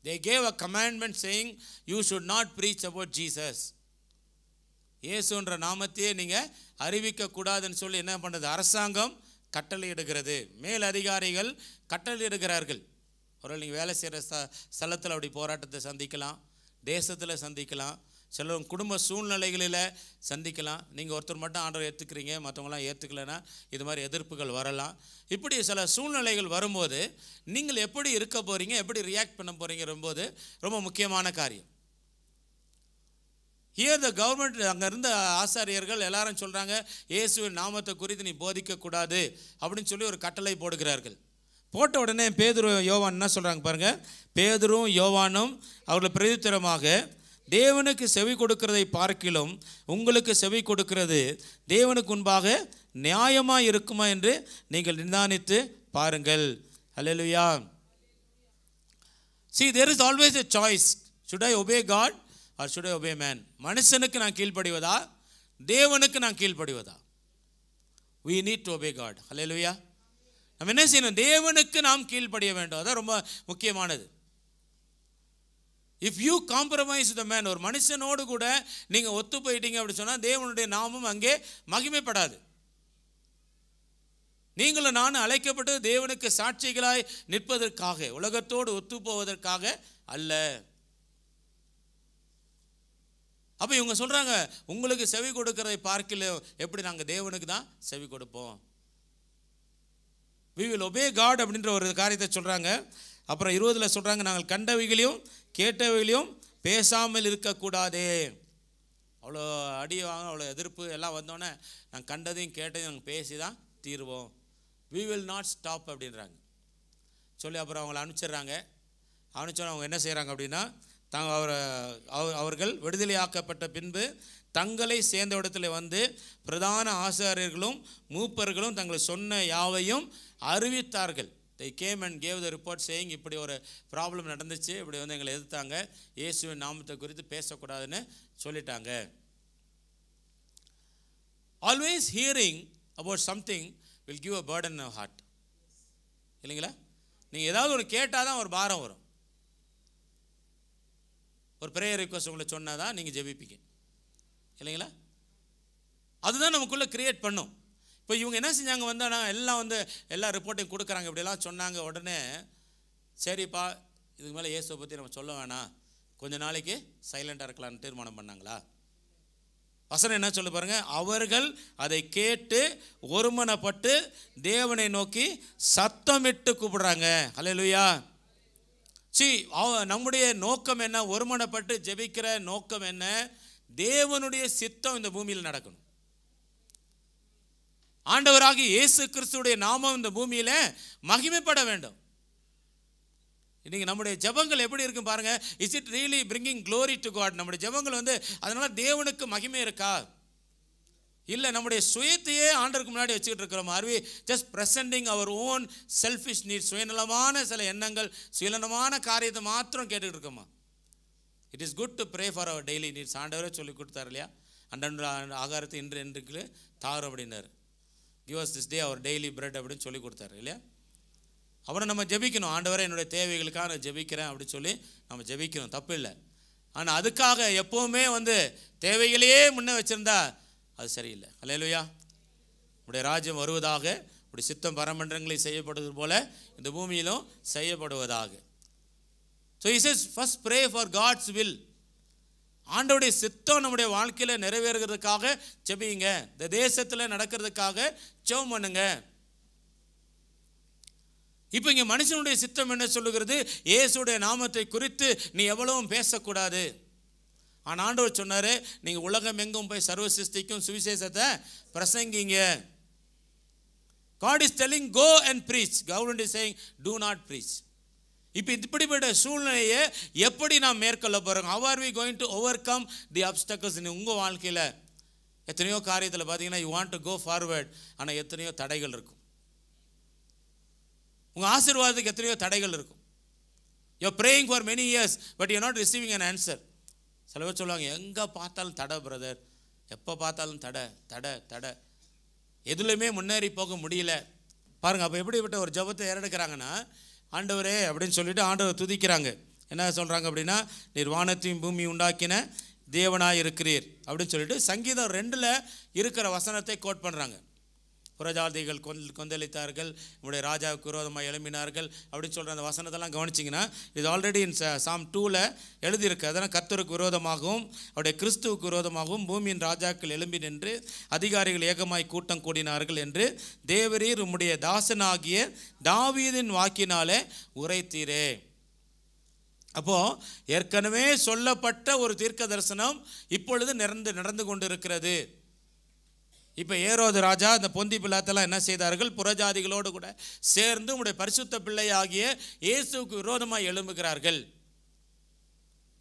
They gave a commandment saying you should not preach about Jesus இயேசுன்ற நாமத்தையே நீங்கள் அறிவிக்கக்கூடாதுன்னு சொல்லி என்ன பண்ணுறது அரசாங்கம் கட்டளையிடுகிறது. மேல் அதிகாரிகள் கட்டளையிடுகிறார்கள். ஒரு நீங்கள் வேலை செய்கிற ஸ்த ஸ்தலத்தில் அப்படி போராட்டத்தை சந்திக்கலாம். தேசத்தில் சந்திக்கலாம். சிலர் குடும்ப சூழ்நிலைகளில் சந்திக்கலாம். நீங்கள் ஒருத்தர் மட்டும் ஆண்டவர் ஏற்றுக்கிறீங்க மற்றவங்களாம் ஏற்றுக்கலைன்னா இது மாதிரி எதிர்ப்புகள் வரலாம். இப்படி சில சூழ்நிலைகள் வரும்போது நீங்கள் எப்படி இருக்க போகிறீங்க எப்படி ரியாக்ட் பண்ண போகிறீங்கிறபோது ரொம்ப முக்கியமான காரியம். ஏன் இந்த கவர்மெண்ட் அங்கே இருந்த ஆசாரியர்கள் எல்லாரும் சொல்கிறாங்க இயேசுவின் நாமத்தை குறித்து நீ போதிக்கக்கூடாது அப்படின்னு சொல்லி ஒரு கட்டளை போடுகிறார்கள். போட்ட உடனே பேதுரு யோவான் என்ன சொல்கிறாங்க பாருங்கள் பேதுரும் யோவானும் அவர்கள் பிரதித்திரமாக தேவனுக்கு செவி கொடுக்கிறதை பார்க்கிலும் உங்களுக்கு செவி கொடுக்கிறது தேவனுக்கு முன்பாக நியாயமாக இருக்குமா என்று நீங்கள் நிதானித்து பாருங்கள். Hallelujah see there is always a choice should I obey God or should I obey man மனுஷனுக்கு நான் கீழ்ப்படிவதா? தேவனுக்கு நான் கீழ்ப்படிவதா? We need to obey God hallelujah. நம்ம என்ன செய்யணும்? தேவனுக்கு நாம் கீழ்ப்படிய வேண்டும். அதான் ரொம்ப முக்கியமானது. If you compromise the man ஒரு மனுஷனோடு கூட நீங்கள் ஒத்து போயிட்டீங்க அப்படின்னு சொன்னால் தேவனுடைய நாமம் அங்கே மகிமைப்படாது. நீங்களும் நானும் அழைக்கப்பட்டு தேவனுக்கு சாட்சிகளாய் நிற்பதற்காக உலகத்தோடு ஒத்து போவதற்காக அல்ல. அப்போ இவங்க சொல்கிறாங்க உங்களுக்கு செவி கொடுக்கறதை பார்க்கல எப்படி நாங்கள் தேவனுக்கு தான் செவி கொடுப்போம்? வி வில் ஒபே காட் அப்படின்ற ஒரு காரியத்தை சொல்கிறாங்க அப்புறம் இருபதில் சொல்கிறாங்க நாங்கள் கண்டவைகளையும் கேட்டவைகளையும் பேசாமல் இருக்கக்கூடாதே. அவ்வளோ அடி வாங்க அவ்வளோ எதிர்ப்பு எல்லாம் வந்தோடனே நாங்கள் கண்டதையும் கேட்டதையும் நாங்கள் பேசி தான் தீர்வோம். வி வில் நாட் ஸ்டாப் அப்படின்றாங்க. சொல்லி அப்புறம் அவங்கள அனுப்பிச்சிடுறாங்க. அனுப்பிச்சோன்னு அவங்க என்ன செய்கிறாங்க அப்படின்னா தாங்க அவரை அவர்கள் விடுதலையாக்கப்பட்ட பின்பு தங்களை சேர்ந்த இடத்துல வந்து பிரதான ஆசாரியர்களும் மூப்பர்களும் தங்கள் சொன்ன யாவையும் அறிவித்தார்கள். They came and gave the report saying இப்படி ஒரு ப்ராப்ளம் நடந்துச்சு இப்படி வந்து எங்களை எதிர்த்தாங்க. இயேசுவின் நாமத்தை குறித்து பேசக்கூடாதுன்னு சொல்லிட்டாங்க. Always hearing about something will give a burden in இல்லைங்களா? நீங்கள் ஏதாவது ஒரு கேட்டால் தான் ஒரு பாரம் வரும். ஒரு ப்ரேயர் ரிக்வஸ்ட் உங்களை சொன்னால் தான் நீங்கள் ஜெபிப்பீங்க. இல்லைங்களா? அதுதான் நமக்குள்ளே க்ரியேட் பண்ணும். இப்போ இவங்க என்ன செஞ்சாங்க வந்தானா எல்லாம் வந்து எல்லா ரிப்போர்ட்டையும் கொடுக்குறாங்க இப்படிலாம் சொன்னாங்க உடனே சரிப்பா இதுக்கு மேலே இயேசுவை பற்றி நம்ம சொல்ல வேணாம். கொஞ்ச நாளைக்கு சைலண்டாக இருக்கலாம்னு தீர்மானம் பண்ணாங்களா? வசனம் என்ன சொல்லு பாருங்க அவர்கள் அதை கேட்டு ஒருமனப்பட்டு தேவனை நோக்கி சத்தமிட்டு கூப்பிடுறாங்க. ஹalleluya. சி நம்முடைய நோக்கம் என்ன? ஒருமனப்பட்டு ஜெபிக்கிற நோக்கம் என்ன? தேவனுடைய சித்தம் இந்த பூமியில் நடக்கணும். ஆண்டவராக இயேசு கிறிஸ்துடைய நாமம் இந்த பூமியில் மகிமைப்பட வேண்டும். இன்றைக்கி நம்முடைய ஜெபங்கள் எப்படி இருக்கும் பாருங்கள் is it really bringing glory to God நம்முடைய ஜெபங்கள் வந்து அதனால் தேவனுக்கு மகிமை இருக்கா? இல்லை நம்முடைய சுயத்தையே ஆண்டருக்கு முன்னாடி வச்சுக்கிட்டு இருக்கிறோம் மாதிரி just presenting our own selfish need சுயநலமான சில எண்ணங்கள் சுயநலமான காரியத்தை மாத்திரம் கேட்டுக்கிட்டு இருக்கோமா? It is good to pray for our daily needs ஆண்டவரே சொல்லி கொடுத்தாரு இல்லையா? அன்றன்று ஆகாரத்தை இன்று இன்றுக்கு தாரும் அப்படின்னாரு. Give this day our daily bread அப்படின்னு சொல்லி கொடுத்தாரு இல்லையா? அவரை நம்ம ஜெபிக்கணும். ஆண்டவரை என்னுடைய தேவைகளுக்காக நான் ஜெபிக்கிறேன் அப்படின்னு சொல்லி நம்ம ஜெபிக்கணும். தப்பு இல்லை. ஆனால் அதுக்காக எப்போவுமே வந்து தேவைகளையே முன்னே வச்சுருந்தா அது சரியில்லை. அல்லையா உடைய ராஜ்யம் வருவதாக உடைய சித்தம் பரமன்றங்களில் செய்யப்படுவது போல இந்த பூமியிலும் செய்யப்படுவதாக. So is is first pray for God's will ஆண்டவுடைய சித்தம் நம்முடைய வாழ்க்கையில் நிறைவேறுகிறதுக்காக செபியுங்க இந்த தேசத்தில் நடக்கிறதுக்காக செவம் பண்ணுங்க. இப்போ இங்கே மனுஷனுடைய சித்தம் என்ன சொல்லுகிறது? இயேசுடைய நாமத்தை குறித்து நீ எவ்வளவும் பேசக்கூடாது. ஆனால் ஆண்டவர் சொன்னார் நீங்கள் உலகம் எங்கும் போய் சர்வ சிருஷ்டிக்கும் சுவிசேஷத்தை பிரசங்கிங்க. God is telling go and preach government is saying do not preach இப்போ இப்படிப்பட்ட சூழ்நிலையை எப்படி நாம் மேற்கொள்ள போகிறோம் how are we going to overcome the obstacles in உங்கள் வாழ்க்கையில்? எத்தனையோ காரியத்தில் பார்த்தீங்கன்னா you want to go forward ஆனால் எத்தனையோ தடைகள் இருக்கும். உங்கள் ஆசீர்வாதத்துக்கு எத்தனையோ தடைகள் இருக்கும். You praying for many years but you not receiving an answer சில பேர் சொல்லுவாங்க எங்கே பார்த்தாலும் தடை பிரதர் எப்போ பார்த்தாலும் தடை தடை தடை. எதுலையுமே முன்னேறி போக முடியல. பாருங்கள் அப்போ எப்படிப்பட்ட ஒரு ஜபத்தை ஏறெடுக்கிறாங்கன்னா ஆண்டவரே அப்படின்னு சொல்லிட்டு ஆண்டவர் துதிக்கிறாங்க. என்ன சொல்கிறாங்க அப்படின்னா நீர் வானத்தையும் பூமி உண்டாக்கின தேவனாக இருக்கிறீர் அப்படின்னு சொல்லிட்டு சங்கீதம் ரெண்டில் இருக்கிற வசனத்தை கோட் பண்ணுறாங்க புறஜாதிகள் கொந்தளித்தார்கள். நம்முடைய ராஜாவுக்கு விரோதமாக எழும்பினார்கள். அப்படின்னு சொல்கிற அந்த வசனத்தெல்லாம் கவனிச்சிங்கன்னா இது ஆல்ரெடி இன் சாம் டூவில் எழுதியிருக்கு. அதனால் கர்த்தருக்கு விரோதமாகவும் அவருடைய கிறிஸ்துவுக்கு விரோதமாகவும் பூமியின் ராஜாக்கள் எழும்பி நின்று அதிகாரிகள் ஏகமாய் கூட்டம் கூடினார்கள் என்று தேவரீர் உம்முடைய தாசனாகிய தாவீதின் வாக்கினாலே உரைத்தீரே. அப்போது ஏற்கனவே சொல்லப்பட்ட ஒரு தீர்க்க தரிசனம் இப்பொழுது நிறந்து நடந்து கொண்டிருக்கிறது. இப்போ ஏரோது ராஜா இந்த பொந்தி பிள்ளாத்தெல்லாம் என்ன செய்தார்கள்? புறஜாதிகளோடு கூட சேர்ந்து உங்களுடைய பரிசுத்த பிள்ளை ஆகிய இயேசுவுக்கு விரோதமாக எழும்புகிறார்கள்.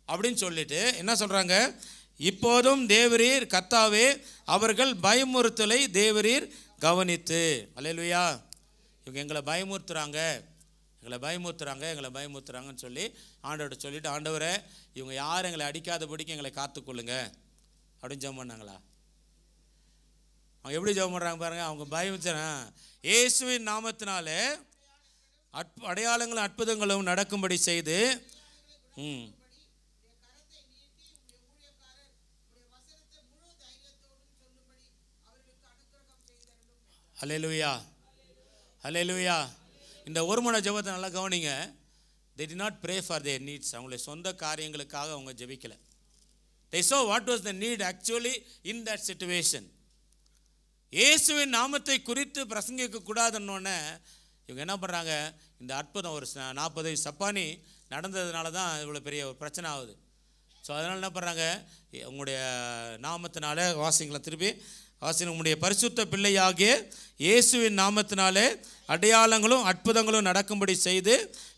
அப்படின்னு சொல்லிட்டு என்ன சொல்கிறாங்க இப்போதும் தேவரீர் கத்தாவே அவர்கள் பயமுறுத்தலை தேவரீர் கவனித்து. அல்லேலுயா. இவங்க எங்களை பயமுறுத்துகிறாங்க எங்களை பயமுறுத்துறாங்க எங்களை பயமுறுத்துறாங்கன்னு சொல்லி ஆண்டவர்கிட்ட சொல்லிவிட்டு ஆண்டவரை இவங்க யார் எங்களை அடிக்காதபடிக்கு எங்களை காத்துக்கொள்ளுங்க. அப்படின்னு ஜம் பண்ணாங்களா? அவங்க எப்படி ஜெபம் பண்ணுறாங்க பாருங்கள் அவங்க பயமிச்சனா இயேசுவின் நாமத்தினாலே அற்ப அடையாளங்களும் அற்புதங்களும் நடக்கும்படி செய்து ம். ஹalleluya. ஹalleluya. இந்த ஒரு மணி ஜெபத்தை நல்லா கவனிங்க. They did not pray for their needs அவங்களுடைய சொந்த காரியங்களுக்காக அவங்க ஜபிக்கலை. They saw what was the need actually in that situation இயேசுவின் நாமத்தை குறித்து பிரசங்கிக்கக்கூடாதுன்னொன்னே இவங்க என்ன பண்ணுறாங்க இந்த அற்புதம் ஒரு நாற்பது சப்பானி நடந்ததுனால தான் இவ்வளோ பெரிய ஒரு பிரச்சனை ஆகுது. ஸோ அதனால் என்ன பண்ணுறாங்க உங்களுடைய நாமத்தினால வாசிங்களா திருப்பி. வாசிங்க உங்களுடைய பரிசுத்த பிள்ளையாகிய இயேசுவின் நாமத்தினாலே அடையாளங்களும் அற்புதங்களும் நடக்கும்படி செய்து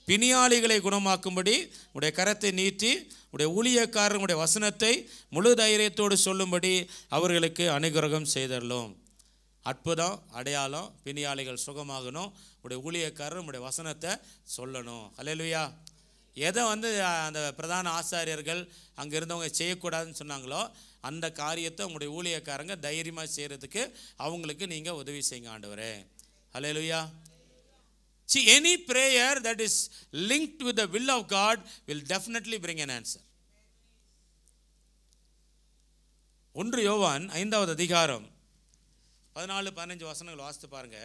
பிணியாளிகளை குணமாக்கும்படி உடைய கரத்தை நீட்டி உடைய ஊழியக்காரனுடைய வசனத்தை முழு தைரியத்தோடு சொல்லும்படி அவர்களுக்கு அனுகிரகம் செய்தள்ளோம் அற்புதம் அடையாளம் பிணியாளிகள் சுகமாகணும். உடைய ஊழியக்காரர் உங்களுடைய வசனத்தை சொல்லணும். அலையலுயா எதை வந்து அந்த பிரதான ஆசாரியர்கள் அங்கே இருந்தவங்க செய்யக்கூடாதுன்னு சொன்னாங்களோ அந்த காரியத்தை உங்களுடைய ஊழியக்காரங்க தைரியமாக செய்கிறதுக்கு அவங்களுக்கு நீங்கள் உதவி செய்யுங்க ஆண்டவரே. அலையலுயா see any prayer that is linked with the will of God will definitely bring an answer ஒன்று யோவான் ஐந்தாவது அதிகாரம். பதினாலு பதினஞ்சு வசனங்கள் வாசித்து பாருங்க.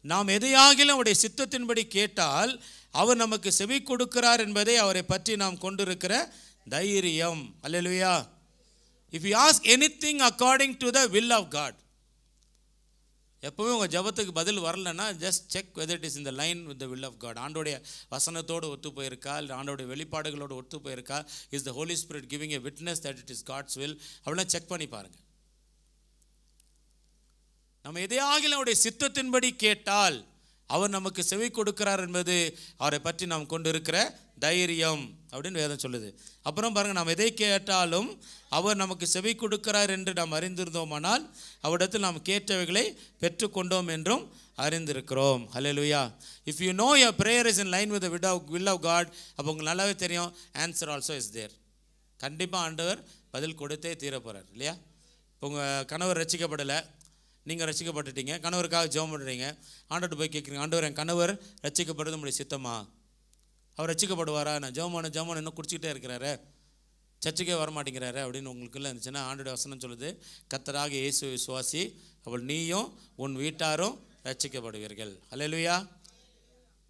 நாம் எதையாகிலும் அவருடைய சித்தத்தின்படி கேட்டால் அவர் நமக்கு செவி கொடுக்கிறார் என்பதை அவரை பற்றி நாம் கொண்டிருக்கிற தைரியம். அல்லா if you ask anything according to the will of God எப்பவுமே உங்கள் ஜெபத்துக்கு பதில் வரலன்னா just check whether it is இந்த line with the will of God ஆண்டோடைய வசனத்தோடு ஒத்து போயிருக்கா? இல்லை ஆண்டோடைய வெளிப்பாடுகளோடு ஒத்து போயிருக்கா? Is the Holy Spirit giving a witness that it is God's will அப்படிலாம் செக் பண்ணி பாருங்க. நம்ம எதையாகிலும் அவருடைய சித்தத்தின்படி கேட்டால் அவர் நமக்கு செவி கொடுக்கிறார் என்பது அவரை பற்றி நாம் கொண்டு இருக்கிற தைரியம் அப்படின்னு வேதம் சொல்லுது. அப்புறம் பாருங்கள் நாம் எதை கேட்டாலும் அவர் நமக்கு செவி கொடுக்கிறார் என்று நாம் அறிந்திருந்தோமானால் அவரிடத்தில் நாம் கேட்டவைகளை பெற்றுக்கொண்டோம் என்றும் அறிந்திருக்கிறோம். ஹalleluya if you know your prayer is in line with the of will of God அப்போ உங்களுக்கு நல்லாவே தெரியும் ஆன்சர் ஆல்சோ இஸ் தேர் கண்டிப்பாக ஆண்டவர் பதில் கொடுத்தே தீர போகிறார் இல்லையா? இப்போ உங்கள் கணவர் ரசிக்கப்படலை. நீங்கள் ரசிக்கப்பட்டுட்டீங்க. கணவருக்காக ஜெபம் பண்ணுறீங்க ஆண்டோட்டு போய் கேட்குறீங்க ஆண்டவர் என் கணவர் ரசிக்கப்படுறது உங்களுடைய சித்தமா? அவர் ரசிக்கப்படுவாரா? நான் ஜெபமான ஜெபமான இன்னும் குடிச்சிக்கிட்டே இருக்கிறாரு. சர்ச்சுக்கே வரமாட்டேங்கிறாரு அப்படின்னு உங்களுக்குள்ள இருந்துச்சுன்னா ஆண்டோட வசனம் சொல்லுது. கத்தராக இயேசு விசுவாசி அவள் நீயும் உன் வீட்டாரும் ரட்சிக்கப்படுவீர்கள் அலையலுயா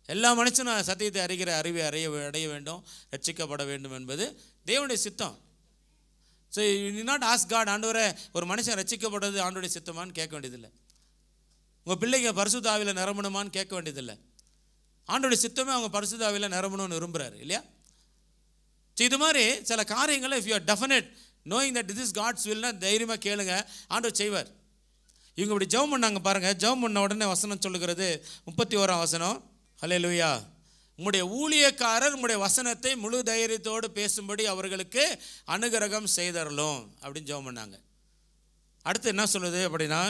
எல்லா மனுஷனும் சத்தியத்தை அறிகிற அறிவை அறிய அடைய வேண்டும் ரட்சிக்கப்பட வேண்டும் என்பது தேவனுடைய சித்தம். So you not ask God ஆண்டவரை ஒரு மனுஷன் ரட்சிக்கப்படுறது ஆண்டோடைய சித்தமான்னு கேட்க வேண்டியதில்லை. உங்கள் பிள்ளைங்க பரிசுத்தாவியில் நிரம்பணுமான்னு கேட்க வேண்டியதில்லை. ஆண்டோடைய சித்தமே அவங்க பரிசுத்தாவியில் நிரம்பணும்னு விரும்புகிறாரு இல்லையா? ஸோ இது மாதிரி சில காரியங்களை if you are definite knowing that this God's வில்னா தைரியமாக கேளுங்க ஆண்டவர் செய்வார். இவங்க இப்படி ஜெபம் பண்ணாங்க பாருங்கள் ஜெபம் பண்ண உடனே வசனம் சொல்லுகிறது முப்பத்தி ஓராம் வசனம். ஹலே லூயா உம்முடைய ஊழியக்காரர் உம்முடைய வசனத்தை முழு தைரியத்தோடு பேசும்படி அவர்களுக்கு அனுகிரகம் செய்தரலும் அப்படின்னு ஜெபம் பண்ணாங்க. அடுத்து என்ன சொல்லுது அப்படின்னா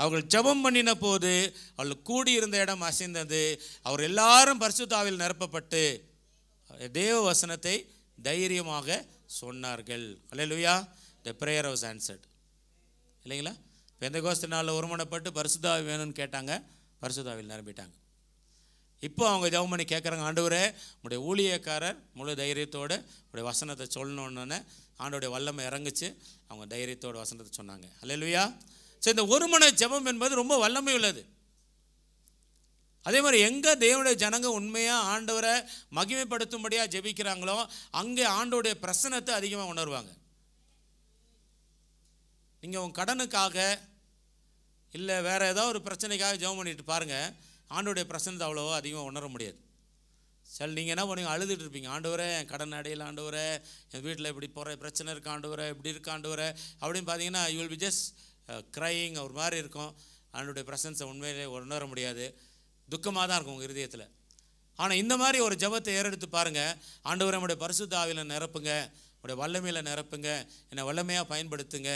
அவர்கள் ஜெபம் பண்ணின போது அவர்கள் கூடியிருந்த இடம் அசைந்தது அவர் எல்லாரும் பரிசுத்தாவில் நிரப்பப்பட்டு தேவ வசனத்தை தைரியமாக சொன்னார்கள். அல்லேலூயா த ப்ரேயர் வாஸ் ஆன்சர்ட் இல்லைங்களா? பெந்த கோஸ்து நாளில் ஒருமனப்பட்டு பரிசுத்தாவி வேணும்னு கேட்டாங்க பரிசுத்தாவில் நிரம்பிட்டாங்க. இப்போ அவங்க ஜெபம் பண்ணி கேட்குறாங்க ஆண்டவரே உடைய ஊழியக்காரர் முழு தைரியத்தோடு உடைய வசனத்தை சொல்லணுன்னொன்னே ஆண்டோடைய வல்லமை இறங்குச்சு. அவங்க தைரியத்தோட வசனத்தை சொன்னாங்க. அல்லேலூயா ஸோ இந்த ஒருமன ஜெபம் என்பது ரொம்ப வல்லமை உள்ளது. அதே மாதிரி எங்கே தேவனுடைய ஜனங்க உண்மையாக ஆண்டவரை மகிமைப்படுத்தும்படியாக ஜெபிக்கிறாங்களோ அங்கே ஆண்டோடைய பிரசனத்தை அதிகமாக உணர்வாங்க. நீங்கள் உங்கள் கடனுக்காக இல்லை வேறு ஏதோ ஒரு பிரச்சனைக்காக ஜெபம் பண்ணிட்டு பாருங்கள் ஆண்டோடைய பிரசனத்தை அவ்வளோவா அதிகமாக உணர முடியாது. சரி நீங்கள் என்ன பண்ணுங்க அழுதுட்டு இருப்பீங்க. ஆண்டவரே என் கடன் அடையில ஆண்டவரே என் வீட்டில் இப்படி போகிற பிரச்சனை இருக்கு ஆண்டவரே இப்படி இருக்கு ஆண்டவரே அப்படின்னு பார்த்தீங்கன்னா you will be just crying ஒரு மாதிரி இருக்கும். ஆண்டோடைய பிரசன்ஸை உண்மையிலே உணர முடியாது. துக்கமாக தான் இருக்கும் உங்கள் இருதயத்தில். ஆனால் இந்த மாதிரி ஒரு ஜெபத்தை ஏறெடுத்து பாருங்கள் ஆண்டவரை நம்முடைய பரிசுத்த ஆவியில் நிரப்புங்க. உடைய வல்லமையில் நிரப்புங்க. என்னை வல்லமையாக பயன்படுத்துங்க.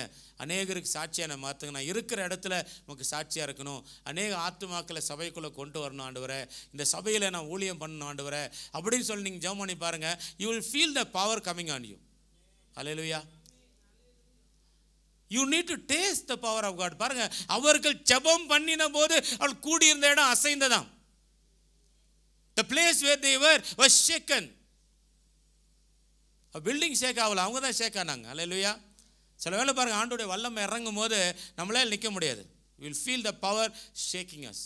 அநேகருக்கு சாட்சியாக நான் மாற்றுங்க நான் இருக்கிற இடத்துல நமக்கு சாட்சியாக இருக்கணும். அநேக ஆத்துமாக்களை சபைக்குள்ளே கொண்டு வரணும் ஆண்டவரை. இந்த சபையில் நான் ஊழியம் பண்ணணும் ஆண்டவரை. அப்படின்னு சொல்லி நீங்கள் ஜெபம் பண்ணி பாருங்கள் you will feel the power coming on you அலையலுயா you need to taste the power of God பாருங்கள் அவர்கள் ஜெபம் பண்ணின போது அவள் கூடியிருந்த இடம் அசைந்ததாம். The place where they were was shaken building shake ஆகல. அவங்க தான் ஷேக் ஆனாங்க. அல்லையா சில வேளை பாருங்க ஆண்டோடைய வல்லம் இறங்கும் போது நம்மளால் நிற்க முடியாது. Will feel the power shaking as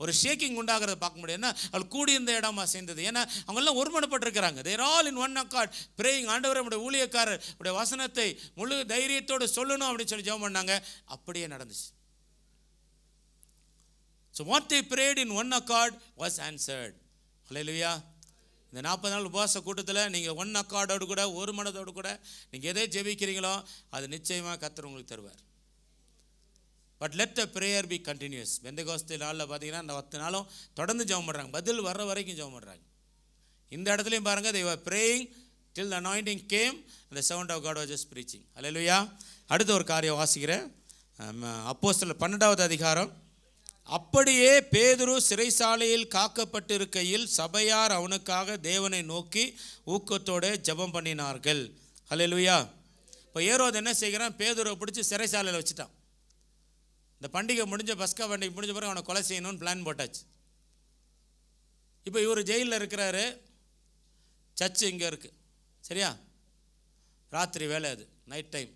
ஒரு ஷேக்கிங் உண்டாகிறத பார்க்க முடியாது ஏன்னா அவள் கூடியிருந்த இடமா சேர்ந்தது. ஏன்னா அவங்கெல்லாம் ஒருமனப்பட்டிருக்கிறாங்க. They're all in one accord praying ஆண்டவர் நம்முடைய ஊழியக்காரர் உடைய வசனத்தை முழு தைரியத்தோடு சொல்லணும் அப்படின்னு சொல்லி ஜெபம் பண்ணாங்க. அப்படியே நடந்துச்சு. So what they prayed in one accord was answered ஹalleluya இந்த நாற்பது நாள் உபவாச கூட்டத்தில் நீங்கள் ஒன் அக்காடோடு கூட ஒரு மனதோடு கூட நீங்கள் எதை ஜெபிக்கிறீங்களோ அது நிச்சயமாக கத்தர் உங்களுக்கு தருவார். But let the prayer be continues வெந்தகோஸ்தி நாளில் பார்த்தீங்கன்னா இந்த பத்து நாளும் தொடர்ந்து ஜெபம் பண்ணுறாங்க பதில் வர்ற வரைக்கும் ஜெபம் பண்ணுறாங்க இந்த இடத்துலையும் பாருங்கள் தேவ praying till the the came அந்த and of God was just preaching just அடுத்த ஒரு காரியம் வாசிக்கிறேன். அப்போ சில பன்னெண்டாவது அதிகாரம். அப்படியே பேதுரு சிறைசாலையில் காக்கப்பட்டிருக்கையில் சபையார் அவனுக்காக தேவனை நோக்கி ஊக்கத்தோடு ஜெபம் பண்ணினார்கள். அல்லேலூயா இப்போ ஏரோது என்ன செய்கிறான்? பேதுருவை பிடிச்சி சிறைசாலையில் வச்சுட்டான். இந்த பண்டிகை முடிஞ்ச பஸ்கா பண்டிகை முடிஞ்ச பிறகு அவனை கொலை செய்யணும்னு பிளான் போட்டாச்சு. இப்போ இவர் ஜெயிலில் இருக்கிறாரு. சர்ச்சு இங்கே இருக்குது சரியா? ராத்திரி வேலை அது. நைட் டைம்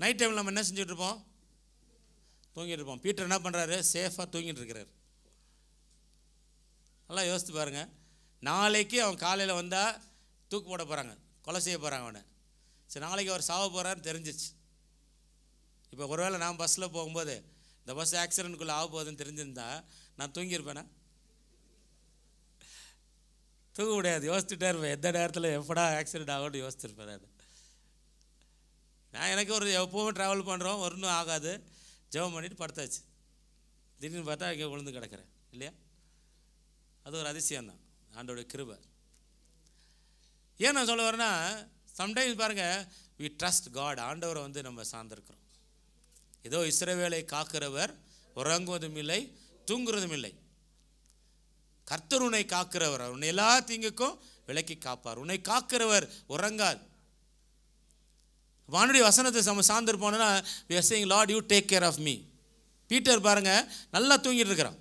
நைட் டைமில் நம்ம என்ன செஞ்சுட்ருப்போம் தூங்கிட்டு இருப்போம். பீட்டர் என்ன பண்ணுறாரு சேஃபாக தூங்கிட்டு இருக்கிறார். நல்லா யோசித்து பாருங்க. நாளைக்கு அவன் காலையில் வந்தால் தூக்கு போட போகிறாங்க கொலை செய்ய போகிறாங்க அவனை. சரி நாளைக்கு அவர் சாவ போகிறான்னு தெரிஞ்சிச்சு. இப்போ ஒருவேளை நான் பஸ்ஸில் போகும்போது இந்த பஸ் ஆக்சிடென்ட்குள்ளே ஆக போகுதுன்னு தெரிஞ்சிருந்தா நான் தூங்கியிருப்பேனா? தூங்க முடியாது. யோசிச்சுட்டே இருப்பேன். எந்த நேரத்தில் எப்படா ஆக்சிடென்ட் ஆகும்னு யோசிச்சிருப்பேன் நான். நான் எனக்கு ஒரு எப்போவும் ட்ராவல் பண்ணுறோம் ஒன்றும் ஆகாது. ஜெபம் பண்ணிட்டு படுத்தாச்சு. திடீர்னு பார்த்தா இங்கே விழுந்து கிடக்கிறேன். இல்லையா? அது ஒரு அதிசயம் தான் ஆண்டோடைய கிருபை. ஏன் நான் சொல்ல வரேன்னா சம்டைம்ஸ் பாருங்க வி ட்ரஸ்ட் காட் ஆண்டவரை வந்து நம்ம சார்ந்திருக்கிறோம். ஏதோ இஸ்ரவேலை காக்கிறவர் உறங்குவதும் இல்லை தூங்குறதும் இல்லை. கர்த்தர் உன்னை காக்கிறவர். உன்னை எல்லா தீங்குக்கும் விலக்கி காப்பார். உன்னை காக்கிறவர் உறங்காது. வானுடைய வசனத்தை நம்ம சார்ந்திருப்போம்னா we Lord you take care of me Peter பாருங்க நல்லா தூங்கிட்டு இருக்கிறான்.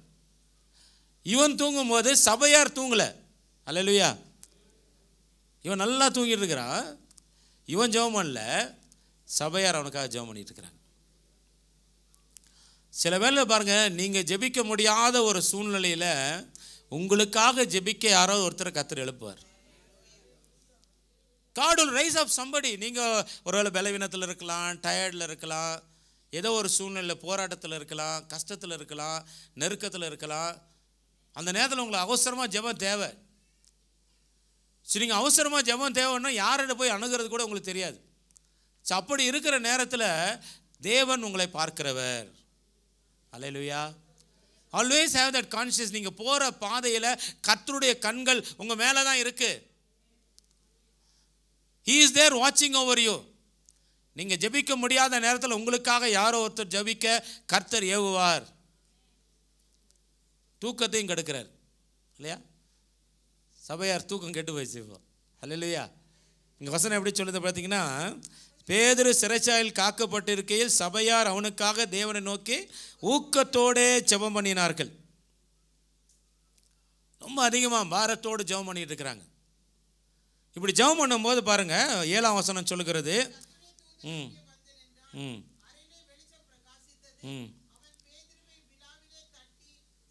இவன் தூங்கும்போது சபையார் தூங்கலை. அல்லையா இவன் நல்லா தூங்கிட்டு இருக்கிறான். இவன் ஜெபம் பண்ணல. சபையார் அவனுக்காக ஜெபம் பண்ணிட்டு இருக்கிறாங்க. சில வேளை பாருங்கள் நீங்கள் ஜெபிக்க முடியாத ஒரு சூழ்நிலையில் உங்களுக்காக ஜெபிக்க யாரோ ஒருத்தரை கத்தர் எழுப்புவார். God will rise of somebody நீங்கள் ஒருவேளை பலவீனத்தில் இருக்கலாம் டயர்டில் இருக்கலாம் ஏதோ ஒரு சூழ்நிலை போராட்டத்தில் இருக்கலாம் கஷ்டத்தில் இருக்கலாம் நெருக்கத்தில் இருக்கலாம். அந்த நேரத்தில் உங்களுக்கு அவசரமாக ஜெபம் தேவை. சரி நீங்கள் அவசரமாக ஜெபம் தேவைன்னா யார்கிட்ட போய் அணுகிறது கூட உங்களுக்கு தெரியாது. ஸோ அப்படி இருக்கிற நேரத்தில் தேவன் உங்களை பார்க்கிறவர். அல்லேலூயா ஆல்வேஸ் ஹேவ் தட் கான்ஷியஸ் நீங்கள் போகிற பாதையில் கர்த்தருடைய கண்கள் உங்கள் மேலே தான் இருக்குது ஹீ இஸ் தேர் வாட்சிங் ஓவர் யூ நீங்கள் ஜெபிக்க முடியாத நேரத்தில் உங்களுக்காக யாரோ ஒருத்தர் ஜெபிக்க கர்த்தர் ஏவுவார். தூக்கத்தையும் கெடுக்கிறார். இல்லையா? சபையார் தூக்கம் கெட்டு போயிடுச்சு இப்போ. அல்லையா இங்கே வசனம் எப்படி சொல்லுது பார்த்தீங்கன்னா பேதரு சிறைச்சாலையில் காக்கப்பட்டிருக்கையில் சபையார் அவனுக்காக தேவனை நோக்கி ஊக்கத்தோடே ஜெபம் பண்ணினார்கள். ரொம்ப அதிகமாக பாரத்தோடு ஜெபம் பண்ணிட்டு இருக்கிறாங்க. இப்படி ஜெபம் பண்ணும்போது பாருங்க ஏழாம் வசனம் சொல்லுகிறது. ம். ம். ம்.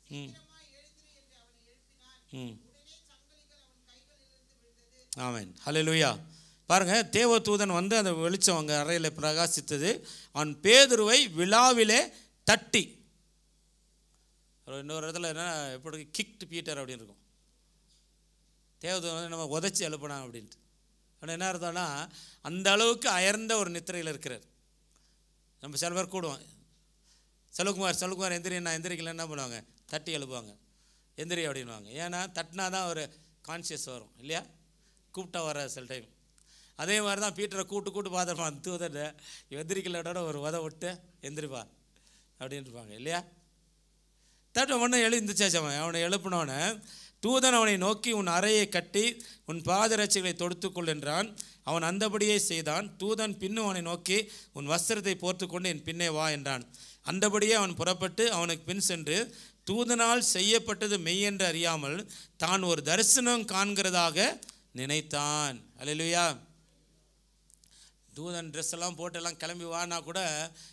ம். ம். ஆமென். ஹalleluya. பாருங்கள் தேவதூதன் வந்து அந்த வெளிச்சம் அங்கே அறையில் பிரகாசித்தது. அவன் பேதுருவை விழாவிலே தட்டி. இன்னொரு இடத்துல என்ன எப்படி கிக்ட் பீட்டர் அப்படின்னு இருக்கும். தேவதூதன் வந்து நம்ம உதச்சி எழுப்பினான் அப்படின்ட்டு. ஆனால் என்ன அர்த்தம்னா அந்த அளவுக்கு அயர்ந்த ஒரு நித்திரையில் இருக்கிறார். நம்ம சில பேர் கூடுவோம். செல்வகுமார் செல்வகுமார் எந்திரி நான் எந்திரிக்கல என்ன பண்ணுவாங்க? தட்டி எழுப்புவாங்க. எந்திரி அப்படின்வாங்க ஏன்னா தட்டினா தான் ஒரு கான்சியஸ் வரும் இல்லையா? கூப்பிட்டா வர சில டைம் அதே மாதிரி தான் பீட்டரை கூட்டு கூட்டு பார்த்துருப்பான் தூதர் எந்திரிக்கலோட ஒரு உத விட்டு எந்திரிப்பா அப்படின்ட்டுருப்பாங்க இல்லையா? தட்டு ஒன்று எழுந்துச்சாச்சு அவன். அவனை எழுப்பினோன்னு தூதன் அவனை நோக்கி உன் அறையை கட்டி உன் பாதரட்சிகளை தொடுத்துக்கொள் என்றான். அவன் அந்தபடியே செய்தான். தூதன் பின்னும் அவனை நோக்கி உன் வஸ்திரத்தை போர்த்துக்கொண்டு என் பின்னே வா என்றான். அந்தபடியே அவன் புறப்பட்டு அவனுக்கு பின் சென்று தூதனால் செய்யப்பட்டது மெய் என்று அறியாமல் தான் ஒரு தரிசனம் காண்கிறதாக நினைத்தான். அல்லேலூயா. தூதன் ட்ரெஸ் எல்லாம் போட்டு எல்லாம் கிளம்பி வானா கூட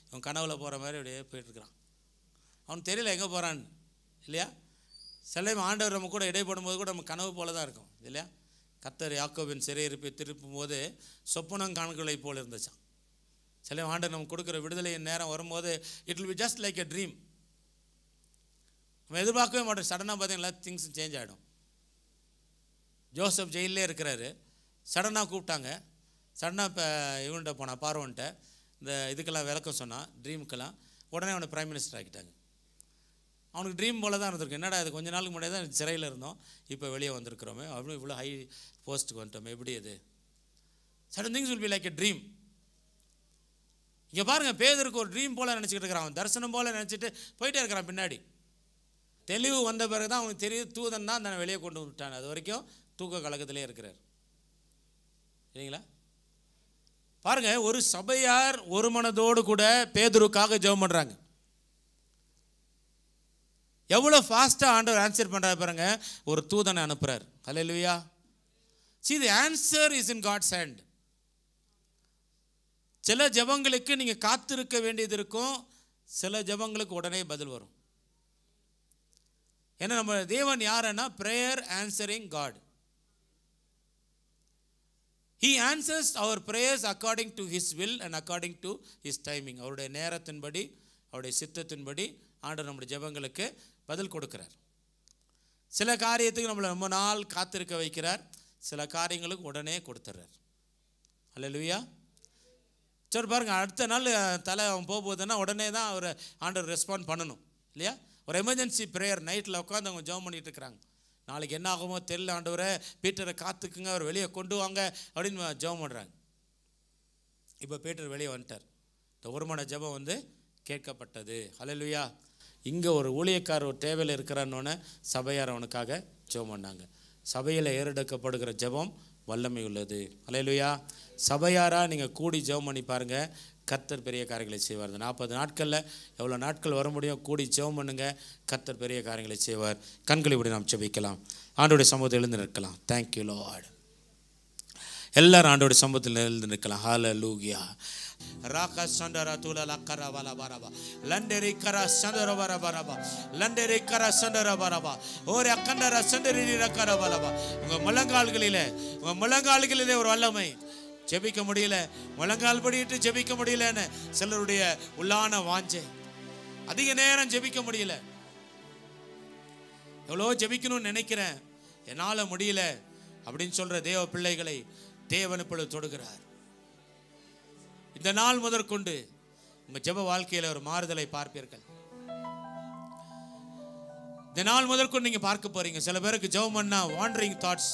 இவன் கனவுல போகிற மாதிரி அப்படியே போயிட்டுருக்கிறான் அவன் தெரியல எங்கே போகிறான்னு இல்லையா? சில ஆண்டவர் நம்ம கூட இடைப்படும் போது கூட நம்ம கனவு போல தான் இருக்கும் இல்லையா? கத்தர் யாக்கோவின் சிறையிருப்பை திருப்பும் போது சொப்பனம் காண்களை போல் இருந்துச்சான் சில ஆண்டவர் நம்ம கொடுக்குற விடுதலையின் நேரம் வரும்போது it will be just like a dream நம்ம எதிர்பார்க்கவே மாட்டோம். சடனாக பார்த்தீங்கன்னா திங்ஸ் சேஞ்ச் ஆகிடும் ஜோசப் ஜெயிலே இருக்கிறாரு. சடனாக கூப்பிட்டாங்க. சடனாக இப்போ இவன்கிட்ட போனான் பார்வன்ட்ட. இந்த இதுக்கெல்லாம் விளக்கம் சொன்னான் ட்ரீமுக்கெல்லாம் உடனே அவனை பிரைம் மினிஸ்டர் ஆக்கிட்டாங்க. அவனுக்கு ட்ரீம் போல தான் இருந்திருக்கு. என்னடா இது கொஞ்ச நாளுக்கு முன்னாடி தான் சிறையில் இருந்தோம். இப்போ வெளியே வந்திருக்கிறோமே. அப்படின்னு இவ்வளோ ஹை போஸ்ட்டுக்கு வந்துட்டோமே. எப்படி அது sudden things will be like a dream இங்கே பாருங்கள் பேதருக்கு ஒரு ட்ரீம் போல் நினச்சிக்கிட்டு இருக்கிறான். அவன் தரிசனம் போல் நினச்சிட்டு போயிட்டே இருக்கிறான் பின்னாடி. தெளிவு வந்த பிறகு தான் அவனுக்கு தெரியுது தூதன் தான் தன்னை வெளியே கொண்டு விட்டான் அது வரைக்கும் தூக்க கழகத்திலே இருக்கிறார். சரிங்களா பாருங்க ஒரு சபையார் ஒரு மனதோடு கூட பேதுருக்காக ஜெபம் பண்ணுறாங்க எவ்வளோ ஃபாஸ்ட்டாக ஆண்டவர் ஆன்சர் பண்ணுறாரு பாருங்க. ஒரு தூதனை அனுப்புகிறார் ஹalleluya see the answer is in God's hand சில ஜெபங்களுக்கு நீங்கள் காத்திருக்க வேண்டியது இருக்கும். சில ஜெபங்களுக்கு உடனே பதில் வரும். ஏன்னா நம்ம தேவன் யாருன்னா? Prayer answering God he answers our prayers according to his will and according to his timing அவருடைய நேரத்தின்படி அவருடைய சித்தத்தின்படி ஆண்டவர் நம்முடைய ஜெபங்களுக்கு பதில் கொடுக்கிறார். சில காரியத்துக்கு நம்மளை ரொம்ப நாள் காத்திருக்க வைக்கிறார். சில காரியங்களுக்கு உடனே கொடுத்துட்றார் லுவியா சரி பாருங்கள் அடுத்த நாள் தலை அவன் போகும்போதுன்னா போகுதுன்னா உடனே தான் அவர் ஆண்டவர் ரெஸ்பாண்ட் பண்ணணும். இல்லையா? ஒரு எமர்ஜென்சி ப்ரேயர் நைட்டில் உட்காந்து அவங்க ஜெபம் பண்ணிகிட்டு இருக்கிறாங்க. நாளைக்கு என்ன ஆகுமோ தெரியல ஆண்டவரை பீட்டரை காத்துக்குங்க அவர் வெளியே கொண்டு வாங்க அப்படின்னு ஜெபம் பண்ணுறாங்க இப்போ பீட்டர் வெளியே வந்துட்டார். இந்த ஒரு மன ஜெபம் வந்து கேட்கப்பட்டது. ஹலலுயா இங்கே ஒரு ஊழியக்காரர் ஒரு தேவையில் இருக்கிறான்னொன்னே சபையார் அவனுக்காக ஜெபம் பண்ணாங்க. சபையில் ஏறெடுக்கப்படுகிற ஜெபம் வல்லமை உள்ளது. ஹalleluya. சபையாராக நீங்கள் கூடி ஜெபம் பண்ணி பாருங்கள் கர்த்தர் பெரிய காரியங்களை செய்வார். இந்த நாற்பது நாட்களில் எவ்வளோ நாட்கள் வர முடியும்? கூடி ஜெபம் பண்ணுங்கள் கர்த்தர் பெரிய காரியங்களை செய்வார். கண்களை இப்படி நாம் ஜெபிக்கலாம். ஆண்டோடைய சமூகத்தில் எழுந்து நிற்கலாம். தேங்க்யூ லார்டு எல்லாரும் ஆண்டோட சமூகத்தில் எழுந்து நிற்கலாம். ஹால லூகியா Raka Sandara Tula லக்கரா வல Baraba. லண்டரி கரா Sandara வர வரபா லண்டரி கரா சண்டர வரபா ஒரு அக்கண்டரா சந்தரி ரக்கர வலபா உங்க முழங்கால்களிலே உங்க முழங்கால்களிலே ஒரு வல்லமை. ஜெபிக்க முடியல. முழங்கால் படிட்டு ஜெபிக்க முடியலன்னு சிலருடைய உள்ளான வாஞ்சை. அதிக நேரம் ஜெபிக்க முடியல. எவ்வளோ ஜெபிக்கணும்னு நினைக்கிறேன். என்னால் முடியல அப்படின்னு சொல்ற தேவ பிள்ளைகளை தேவன் தொடுகிறார். இந்த நாள் முதற்கொண்டு உங்க ஜெப வாழ்க்கையில ஒரு மாறுதலை பார்ப்பீர்கள். இந்த நாள் முதற்கொண்டு நீங்க பார்க்க போறீங்க. சில பேருக்கு ஜெபம் பண்ணா வாண்டரிங் தாட்ஸ்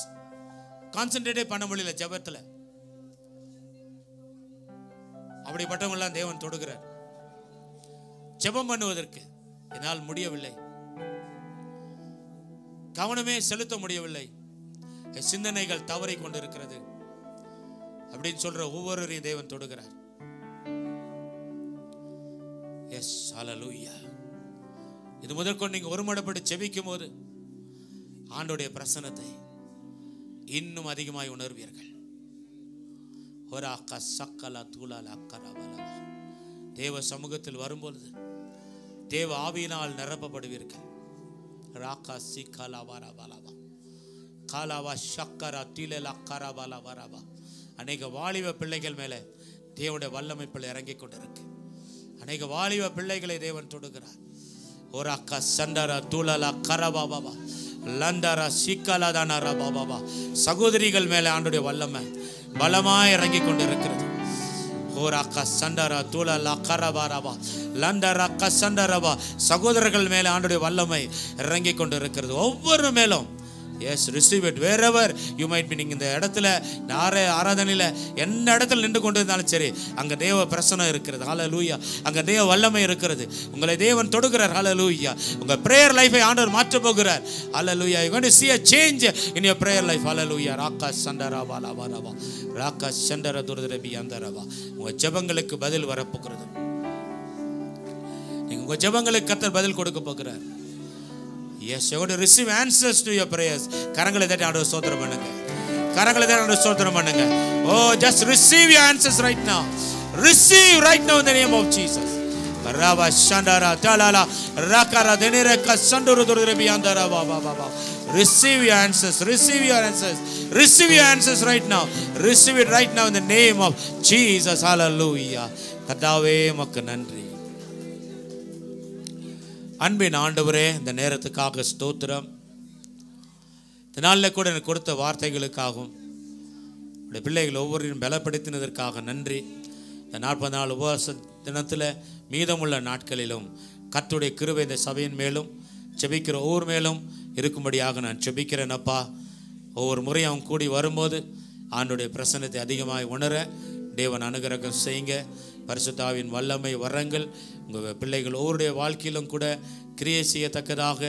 கான்சென்ட்ரேட்டே பண்ண முடியல ஜெபத்துல. அப்படிப்பட்டவங்களாம் தேவன் தொடுகிறார். ஜெபம் பண்ணுவதற்கு என்னால் முடியவில்லை. கவனமே செலுத்த முடியவில்லை. சிந்தனைகள் தவறி கொண்டிருக்கிறது. அப்படின்னு சொல்ற ஒவ்வொருவரையும் தேவன் தொடுகிறார். எஸ் அலலூயா இது முதற்கொண்டு நீங்கள் ஒருமுடப்பட்டு ஜெபிக்கும் போது ஆண்டோடைய பிரசன்னத்தை இன்னும் அதிகமாய் உணர்வீர்கள். ஒரு அக்கா சக்கலா தூளால் அக்கரவலா தேவ சமூகத்தில் வரும்பொழுது தேவ ஆவியினால் நிரப்பப்படுவீர்கள். ராக்கா சிக்கலா வாரா பாலாவா காலாவா ஷக்கரா தீலலா பாலா வாராவா அநேக வாலிப பிள்ளைகள் மேலே தேவனுடைய வல்லமைப்பில் இறங்கி கொண்டிருக்கு. அநேக வாலிப பிள்ளைகளை தேவன் தொடுகிறார். ஒரு அக்கா சண்டரா தூளலா கரபா பாபா லண்டரா சிக்கலா பாபா சகோதரிகள் மேலே ஆண்டுடைய வல்லமை பலமாய் இறங்கி கொண்டிருக்கிறது. ஒரு அக்கா சண்டரா சகோதரர்கள் மேலே ஆண்டுடைய வல்லமை இறங்கி கொண்டிருக்கிறது. ஒவ்வொரு மேலும் yes receive it where ever you might be இந்த இடத்துல இந்த ஆராதனையில் என்ன இடத்துல நின்று கொண்டு இருந்தாலும் சரி அங்கே தேவ பிரசனம் இருக்கிறது. ஹால லூயா அங்கே தேவ வல்லமை இருக்கிறது. உங்களை தேவன் தொடுகிறார். ஹால லூயா உங்கள் ப்ரேயர் லைஃபை ஆண்டவர் மாற்ற போகிறார். ஹால லூயா you see a change in your prayer life ஹால லூயா ராக்கா சண்டரா வாலா வாலவா ராக்கா சண்டர துரதரபி அந்தரவா உங்கள் ஜெபங்களுக்கு பதில் வரப்போகிறது. நீங்கள் உங்கள் ஜெபங்களுக்கு கத்தர் பதில் கொடுக்க போகிறார். Yes you receive answers to your prayers கரங்களை தட்டி ஆண்டவர் ஸ்தோத்திரம் பண்ணுங்க. கரங்களை தட்டி ஆண்டவர் ஸ்தோத்திரம் பண்ணுங்க. ஓ just receive your answers right now receive right now in the name of Jesus rava ஷண்டரா தலாலா ரகரா தெனிர கசண்டுரு துரபி அந்தரா வா வா வா வா receive your answers receive your answers receive your answers right now receive it right now in the name of Jesus ஹalleluya கர்த்தாவே மக்கு நன்றி. அன்பின் ஆண்டவரே இந்த நேரத்துக்காக ஸ்தோத்திரம். இந்த நாளில் கூட எனக்கு கொடுத்த வார்த்தைகளுக்காகவும் உடைய பிள்ளைகள் ஒவ்வொருவரையும் பலப்படுத்தினதற்காக நன்றி. இந்த நாற்பது நாள் உபவாச தினத்தில் மீதமுள்ள நாட்களிலும் கத்துடைய கிருவை இந்த சபையின் மேலும் செபிக்கிற ஒவ்வொரு மேலும் இருக்கும்படியாக நான் செபிக்கிறேன் அப்பா. ஒவ்வொரு முறையும் அவன் கூடி வரும்போது ஆண்டுடைய பிரசன்னத்தை அதிகமாக உணர தேவன் அனுகிரகம் செய்யுங்க. பரிசுத்தாவின் வல்லமை வரங்கள் உங்கள் பிள்ளைகள் ஒவ்வொருடைய வாழ்க்கையிலும் கூட கிரியை செய்யத்தக்கதாக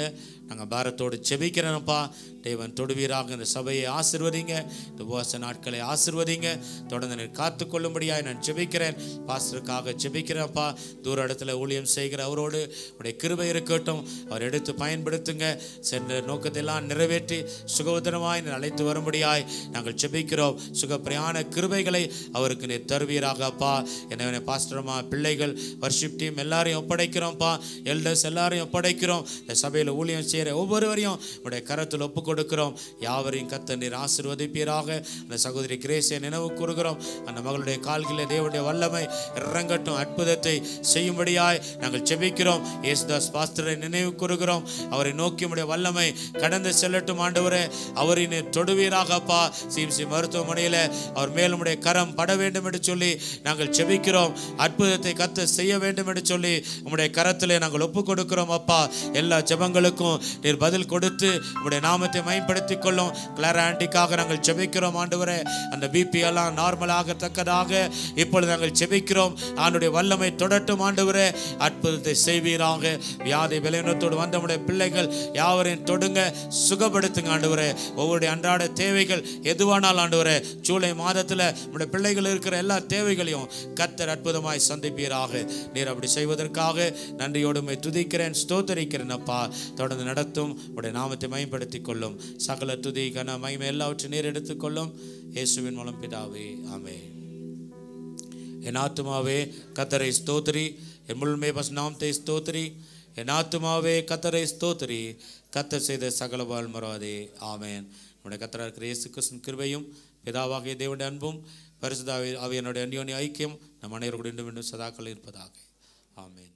நாங்கள் பாரத்தோடு செபிக்கிறோம்ப்பா தேவன் தொடுவீராக இந்த சபையை ஆசிர்வதிங்க. இந்த உபவாச நாட்களை ஆசிர்வதிங்க. தொடர்ந்து நீர் காத்துக்கொள்ளும்படியாக நான் ஜெபிக்கிறேன். பாஸ்டருக்காக ஜெபிக்கிறேன்ப்பா. தூர இடத்துல ஊழியம் செய்கிற அவரோடு உடைய கிருபை இருக்கட்டும். அவர் எடுத்து பயன்படுத்துங்க. சென்ற நோக்கத்தையெல்லாம் நிறைவேற்றி சுகோதரமாய் நீர் அழைத்து வரும்படியாய் நாங்கள் ஜெபிக்கிறோம். சுகப்பிரயாண கிருபைகளை அவருக்கு நீ தருவீராக அப்பா எனவே பாஸ்டரமா பிள்ளைகள் வர்ஷிப் டீம் எல்லாரையும் ஒப்படைக்கிறோம்ப்பா. எல்டர்ஸ் எல்லாரையும் ஒப்படைக்கிறோம். இந்த சபையில் ஊழியம் செய்ய செய்கிற ஒவ்வொருவரையும் உடைய கரத்தில் ஒப்பு கொடுக்கிறோம் யாவரையும் கத்த நீர் ஆசீர்வதிப்பீராக. அந்த சகோதரி கிரேசியை நினைவு கூறுகிறோம். அந்த மகளுடைய கால்களில் தேவனுடைய வல்லமை இறங்கட்டும். அற்புதத்தை செய்யும்படியாய் நாங்கள் செபிக்கிறோம் இயேசுதாஸ் பாஸ்தரை நினைவு கூறுகிறோம். அவரை நோக்கி உடைய வல்லமை கடந்து செல்லட்டும் ஆண்டவரே. அவரை தொடுவீராக அப்பா. சிஎம்சி மருத்துவமனையில் அவர் மேலும் உடைய கரம் பட வேண்டும் என்று சொல்லி நாங்கள் செபிக்கிறோம் அற்புதத்தை கத்த செய்ய வேண்டும் என்று சொல்லி உங்களுடைய கரத்திலே நாங்கள் ஒப்பு கொடுக்கிறோம் அப்பா. எல்லா ஜெபங்களுக்கும் நீர் பதில் கொடுத்து உம்முடைய நாமத்தை மேம்படுத்திக் கொள்ளும் கிளாரா ஆண்டிக்காக நாங்கள் செபிக்கிறோம் ஆண்டவரே. அந்த பிபி எல்லாம் நார்மலாக தக்கதாக இப்பொழுது நாங்கள் செபிக்கிறோம் ஆண்டுடைய வல்லமை தொடட்டும் ஆண்டவரே. அற்புதத்தை செய்வீராக. வியாதி விளைநிலத்தோடு வந்தவுடைய பிள்ளைகள் யாவரையும் தொடுங்க சுகப்படுத்துங்க ஆண்டவரே. ஒவ்வொருடைய அன்றாட தேவைகள் எதுவானால் ஆண்டவரே. ஜூலை மாதத்தில் நம்முடைய பிள்ளைகள் இருக்கிற எல்லா தேவைகளையும் கத்தர் அற்புதமாய் சந்திப்பீராக. நீர் அப்படி செய்வதற்காக நன்றியோடு துதிக்கிறேன் ஸ்தோத்தரிக்கிறேன் அப்பா. தொடர்ந்து நடத்தும். உடைய நாமத்தை மேம்படுத்திக் கொள்ளும் சகல துதி கன மகிமை எல்லாவற்றையும் நீர் எடுத்துக்கொள்ளும். இயேசுவின் மூலம் பிதாவே ஆமே என் ஆத்துமாவே கத்தரை ஸ்தோத்ரி என் முழுமே பஸ் நாமத்தை ஸ்தோத்திரி. என் ஆத்துமாவே கத்தரை ஸ்தோத்திரி. கத்தர் செய்த சகல வாழ் மறாதே ஆமேன். நம்முடைய கத்தரா இருக்கிற இயேசு கிருஷ்ணன் கிருபையும் பிதாவாகிய தேவனுடைய அன்பும் பரிசுதாவி அவையனுடைய அந்யோனி ஐக்கியம் நம் அனைவரோடு இன்னும் இன்னும் சதாக்கள் இருப்பதாக. ஆமேன்.